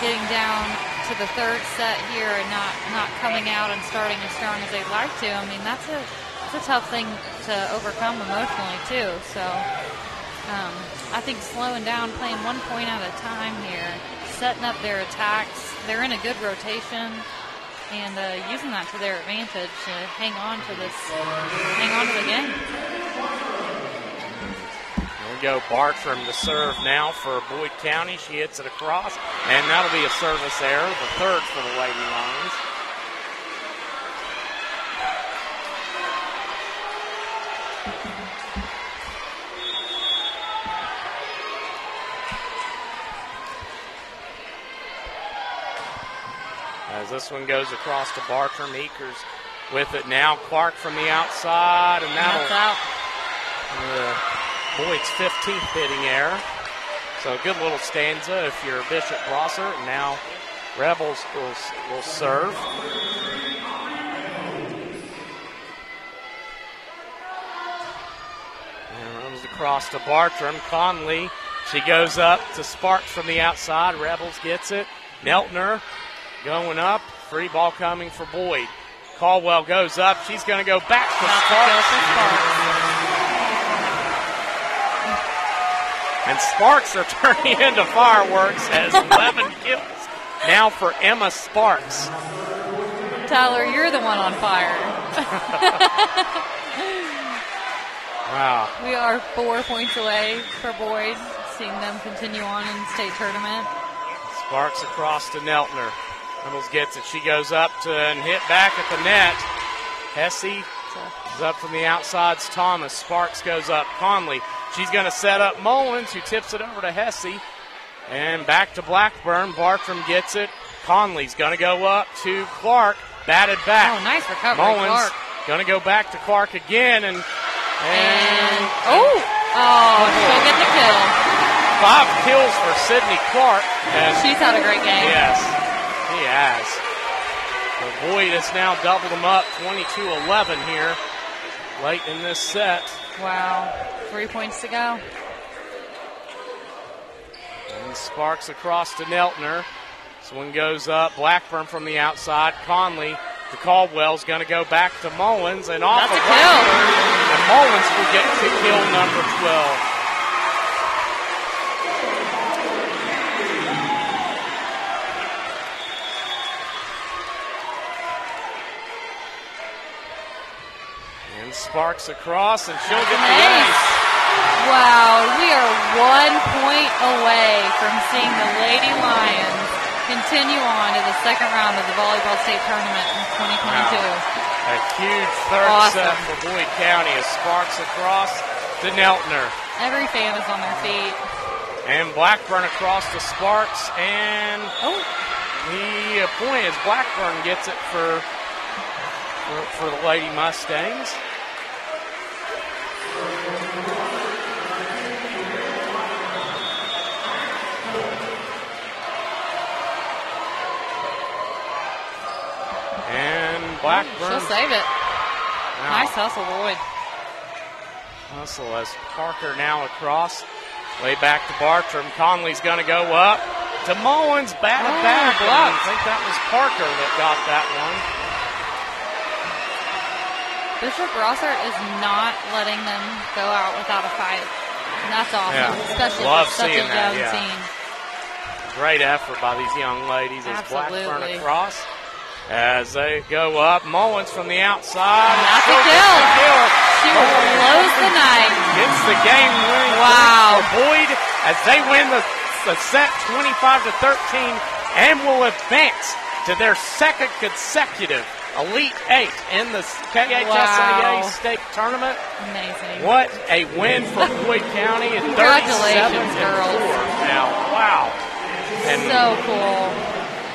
getting down to the third set here and not not coming out and starting as strong as they'd like to. I mean, that's a that's a tough thing to overcome emotionally too. So, um, I think slowing down, playing one point at a time here, setting up their attacks. They're in a good rotation. And uh, using that to their advantage to hang on to this, hang on to the game. Go. Bartram to serve now for Boyd County. She hits it across, and that'll be a service error, the third for the Lady Lions. As this one goes across to Bartram, Eakers with it now. Clark from the outside, and that'll That's out. uh, Boyd's 15th hitting error. So a good little stanza if you're Bishop. And now Rebholz will, will serve. And runs across to Bartram. Conley. She goes up to Sparks from the outside. Rebholz gets it. Neltner going up. Free ball coming for Boyd. Caldwell goes up. She's going to go back to Sparks. And Sparks are turning into fireworks as 11 kills now for Emma Sparks. Tyler, you're the one on fire. Wow. we are four points away for Boyd, seeing them continue on in the state tournament. Sparks across to Neltner. Reynolds gets it. She goes up to and hit back at the net. Hesse up from the outsides. Thomas. Sparks goes up. Conley. She's going to set up Mullins, who tips it over to Hesse. And back to Blackburn. Bartram gets it. Conley's going to go up to Clark. Batted back. Oh, nice recovery, Mullins Clark. going to go back to Clark again. And, and, And oh, oh, she'll get the kill. five kills for Sydney Clark. And She's had a great game. Yes, he has. So Boyd has now doubled them up 22-11 here late in this set. Wow, three points to go. And Sparks across to Neltner. This one goes up. Blackburn from the outside. Conley to Caldwell's going to go back to Mullins and off That's of a kill. And Mullins will get to kill number 12. And Sparks across, and she'll get the ace. Wow, we are one point away from seeing the Lady Lions continue on to the second round of the volleyball state tournament in 2022. A huge third Awesome. set for Boyd County as Sparks across to Neltner. Every fan is on their feet. And Blackburn across to Sparks. And oh, the point is Blackburn gets it for, for, for the Lady Mustangs. Blackburn. She'll save it. Wow. Nice hustle, Lloyd. Hustle as Parker now across. Way back to Bartram. Conley's going to go up to Mullins. Bad Oh, back. and I think that was Parker that got that one. Bishop Brossart is not letting them go out without a fight. And that's awesome, Yeah. especially Love for such a seeing that, young yeah. team. Great effort by these young ladies as Blackburn across. As they go up, Mullins from the outside. A Short kill. She will close the night. Gets the game winning Wow. for Boyd as they win the, the set 25 to 13 and will advance to their second consecutive Elite Eight in the KHSAA Wow. state tournament. Amazing. What a win for Boyd County at 37 Congratulations, and girls. four now. Wow. And, so cool.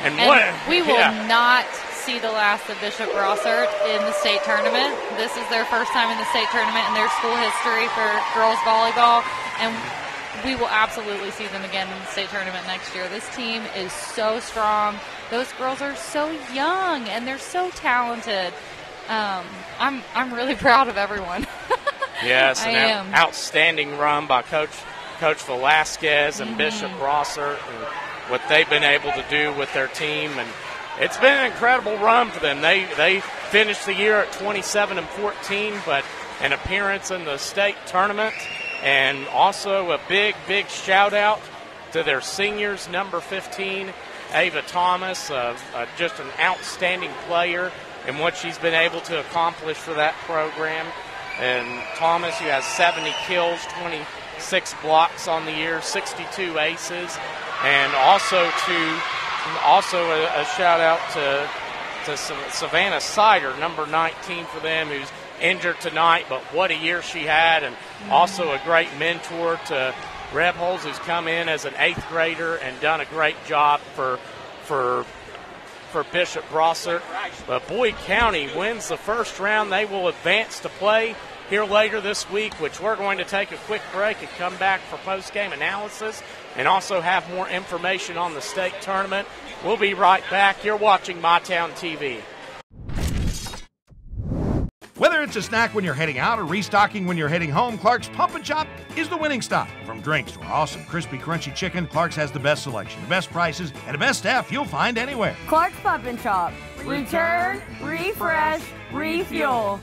and, And what we will yeah. not see the last of Bishop Brossart in the state tournament. This is their first time in the state tournament in their school history for girls volleyball, and we will absolutely see them again in the state tournament next year. This team is so strong. Those girls are so young and they're so talented. Um, I'm I'm really proud of everyone. Yes, I an am. outstanding run by Coach Coach Velasquez and Mhm. Bishop Brossart and what they've been able to do with their team and it's been an incredible run for them. They they finished the year at 27 and 14, but an appearance in the state tournament and also a big big shout out to their seniors, number 15, Ava Thomas, uh, uh, just an outstanding player in what she's been able to accomplish for that program. And Thomas, who has 70 kills, 26 blocks on the year, 62 aces, and also to also a, a shout out to to Savannah Sider, number 19 for them, who's injured tonight, but what a year she had, and also a great mentor to Rebholz, who's come in as an eighth grader and done a great job for for for Bishop Brossart. But Boyd County wins the first round. They will advance to play here later this week, which we're going to take a quick break and come back for post game analysis and also have more information on the state tournament. We'll be right back. You're watching My Town TV. Whether it's a snack when you're heading out or restocking when you're heading home, Clark's Pump and Shop is the winning stop. From drinks to our awesome crispy, crunchy chicken, Clark's has the best selection, the best prices, and the best staff you'll find anywhere. Clark's Pump and Shop. Return, refresh, refuel.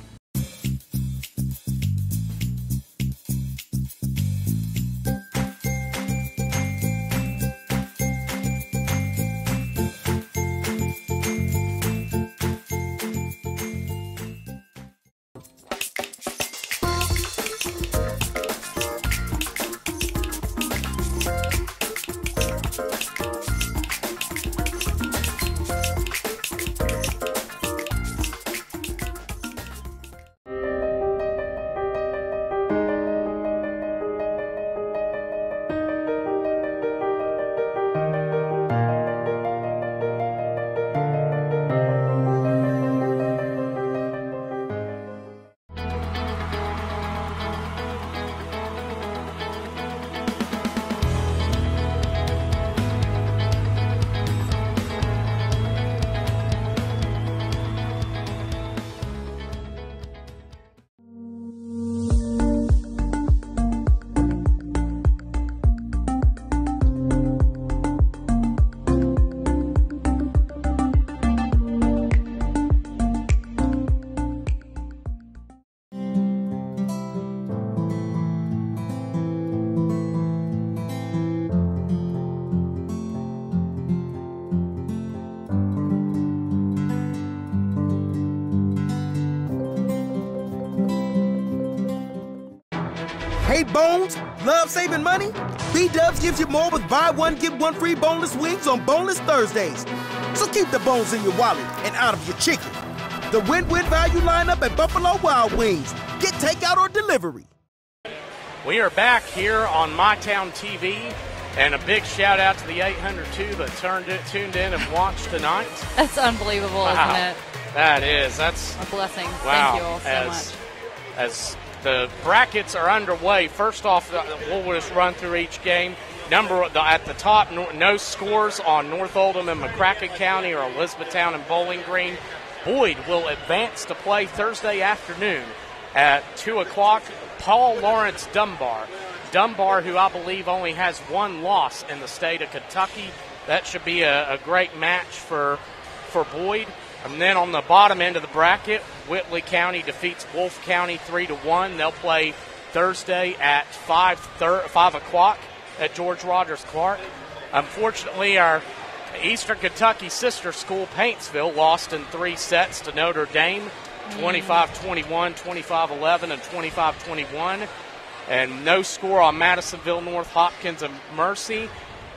Bones, love saving money? B Dubs gives you more with buy one, get one free boneless wings on boneless Thursdays. So keep the bones in your wallet and out of your chicken. The win win value lineup at Buffalo Wild Wings. Get takeout or delivery. We are back here on My Town TV, and a big shout out to the 802 that turned it, tuned in and watched tonight. That's unbelievable, Wow. isn't it? That is. That's A blessing. Wow. Thank you all so as, much. As the brackets are underway, first off, we'll just run through each game. Number at the top, no, no scores on North Oldham and McCracken County or Elizabethtown and Bowling Green. Boyd will advance to play Thursday afternoon at 2 o'clock. Paul Laurence Dunbar. Dunbar, who I believe only has one loss in the state of Kentucky. That should be a, a great match for, for Boyd. And then on the bottom end of the bracket, Whitley County defeats Wolfe County 3 to 1. They'll play Thursday at 5, thir- 5 o'clock at George Rogers Clark. Unfortunately, our Eastern Kentucky sister school, Paintsville, lost in three sets to Notre Dame mm. 25 21, 25 11, and 25 21. And no score on Madisonville, North Hopkins, and Mercy.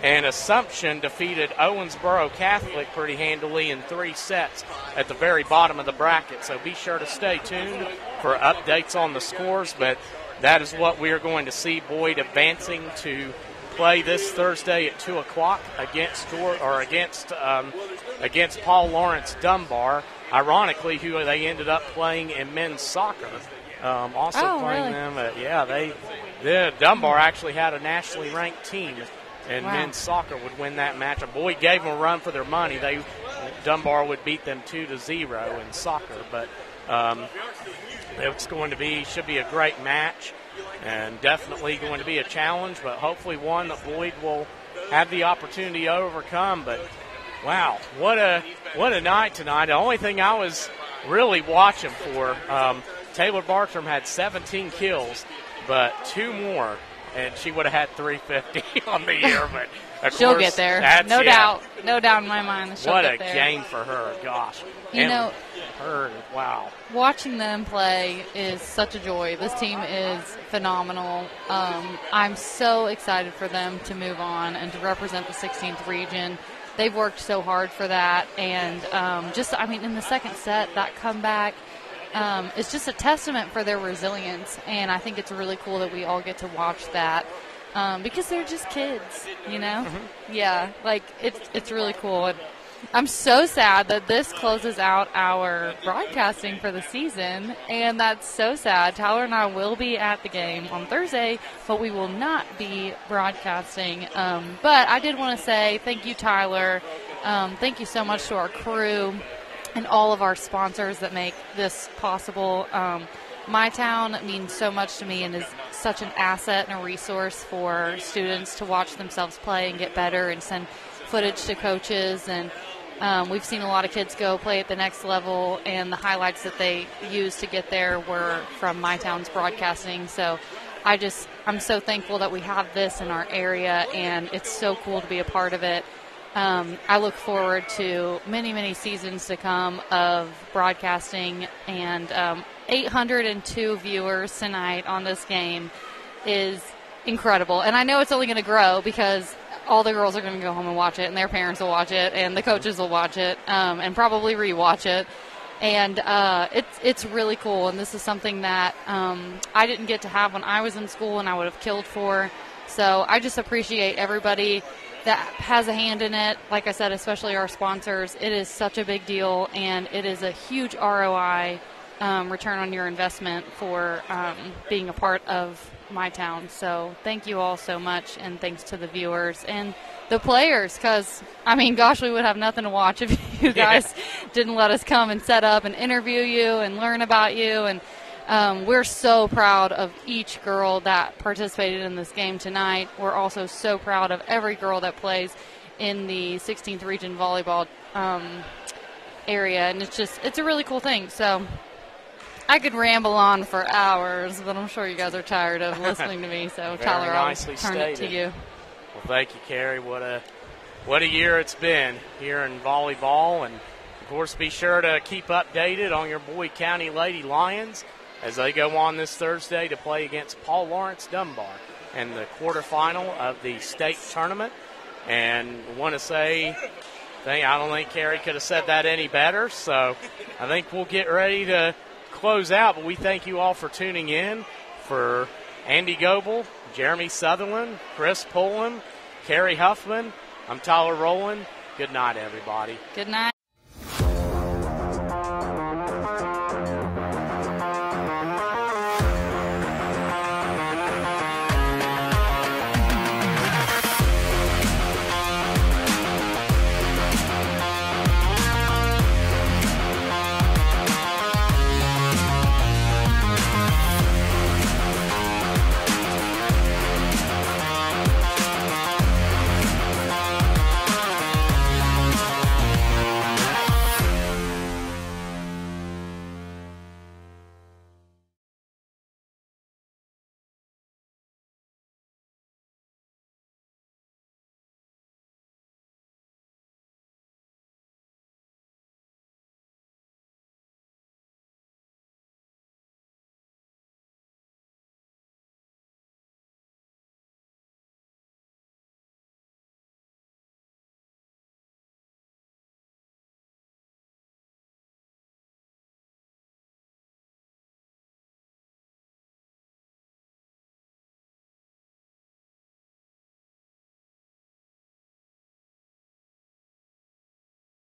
And Assumption defeated Owensboro Catholic pretty handily in three sets at the very bottom of the bracket. So be sure to stay tuned for updates on the scores. But that is what we are going to see Boyd advancing to play this Thursday at two o'clock against or against um, against Paul Laurence Dunbar. Ironically, who they ended up playing in men's soccer. Um, also Oh, playing really? them. At, yeah, they the Dunbar actually had a nationally ranked team. And Wow. men's soccer would win that match. And Boyd gave them a run for their money. They Dunbar would beat them two to zero in soccer, but um, it's going to be should be a great match and definitely going to be a challenge, but hopefully one that Boyd will have the opportunity to overcome. But wow, what a what a night tonight! The only thing I was really watching for, um, Taylor Bartram had 17 kills, but two more, and she would have had 350 on the year. But She'll course, get there. No yeah. doubt. No doubt in my mind. She'll What a there. game for her! Gosh, You And know- her. Wow. Watching them play is such a joy. This team is phenomenal. Um, I'm so excited for them to move on and to represent the 16th region. They've worked so hard for that, and um, just I mean, in the second set, that comeback um, is just a testament for their resilience. And I think it's really cool that we all get to watch that um, because they're just kids, you know. Yeah, like it's it's really cool. And I'm so sad that this closes out our broadcasting for the season, and that's so sad. Tyler and I will be at the game on Thursday, but we will not be broadcasting. Um, but I did want to say thank you, Tyler. Um, thank you so much to our crew and all of our sponsors that make this possible. Um, my town means so much to me and is such an asset and a resource for students to watch themselves play and get better and send footage to coaches. And um, we've seen a lot of kids go play at the next level and the highlights that they used to get there were from my town's broadcasting. So i just i'm so thankful that we have this in our area and it's so cool to be a part of it um, I look forward to many, many seasons to come of broadcasting, and um, 802 viewers tonight on this game is incredible. And I know it's only going to grow because all the girls are going to go home and watch it, and their parents will watch it, and the coaches will watch it, um, and probably rewatch it. And uh, it's it's really cool, and this is something that um, I didn't get to have when I was in school, and I would have killed for. So I just appreciate everybody that has a hand in it. Like I said, especially our sponsors. It is such a big deal, and it is a huge ROI um, return on your investment for um, being a part of my town. So thank you all so much, and thanks to the viewers and the players. Because I mean, gosh, we would have nothing to watch if you guys didn't let us come and set up and interview you and learn about you and. Um, we're so proud of each girl that participated in this game tonight. We're also so proud of every girl that plays in the 16th region volleyball um, area, and it's just it's a really cool thing. So I could ramble on for hours, but I'm sure you guys are tired of listening to me. So Very Tyler, I'll turn it to you. Well, thank you, Carrie. What a what a year it's been here in volleyball, and of course, be sure to keep updated on your Boyd County Lady Lions as they go on this Thursday to play against Paul Laurence Dunbar in the quarterfinal of the state tournament. And want to say, I don't think Carrie could have said that any better. So I think we'll get ready to close out. But we thank you all for tuning in. For Andy Goble, Jeremy Sutherland, Chris Pullen, Carrie Huffman, I'm Tyler Rowland. Good night, everybody. Good night.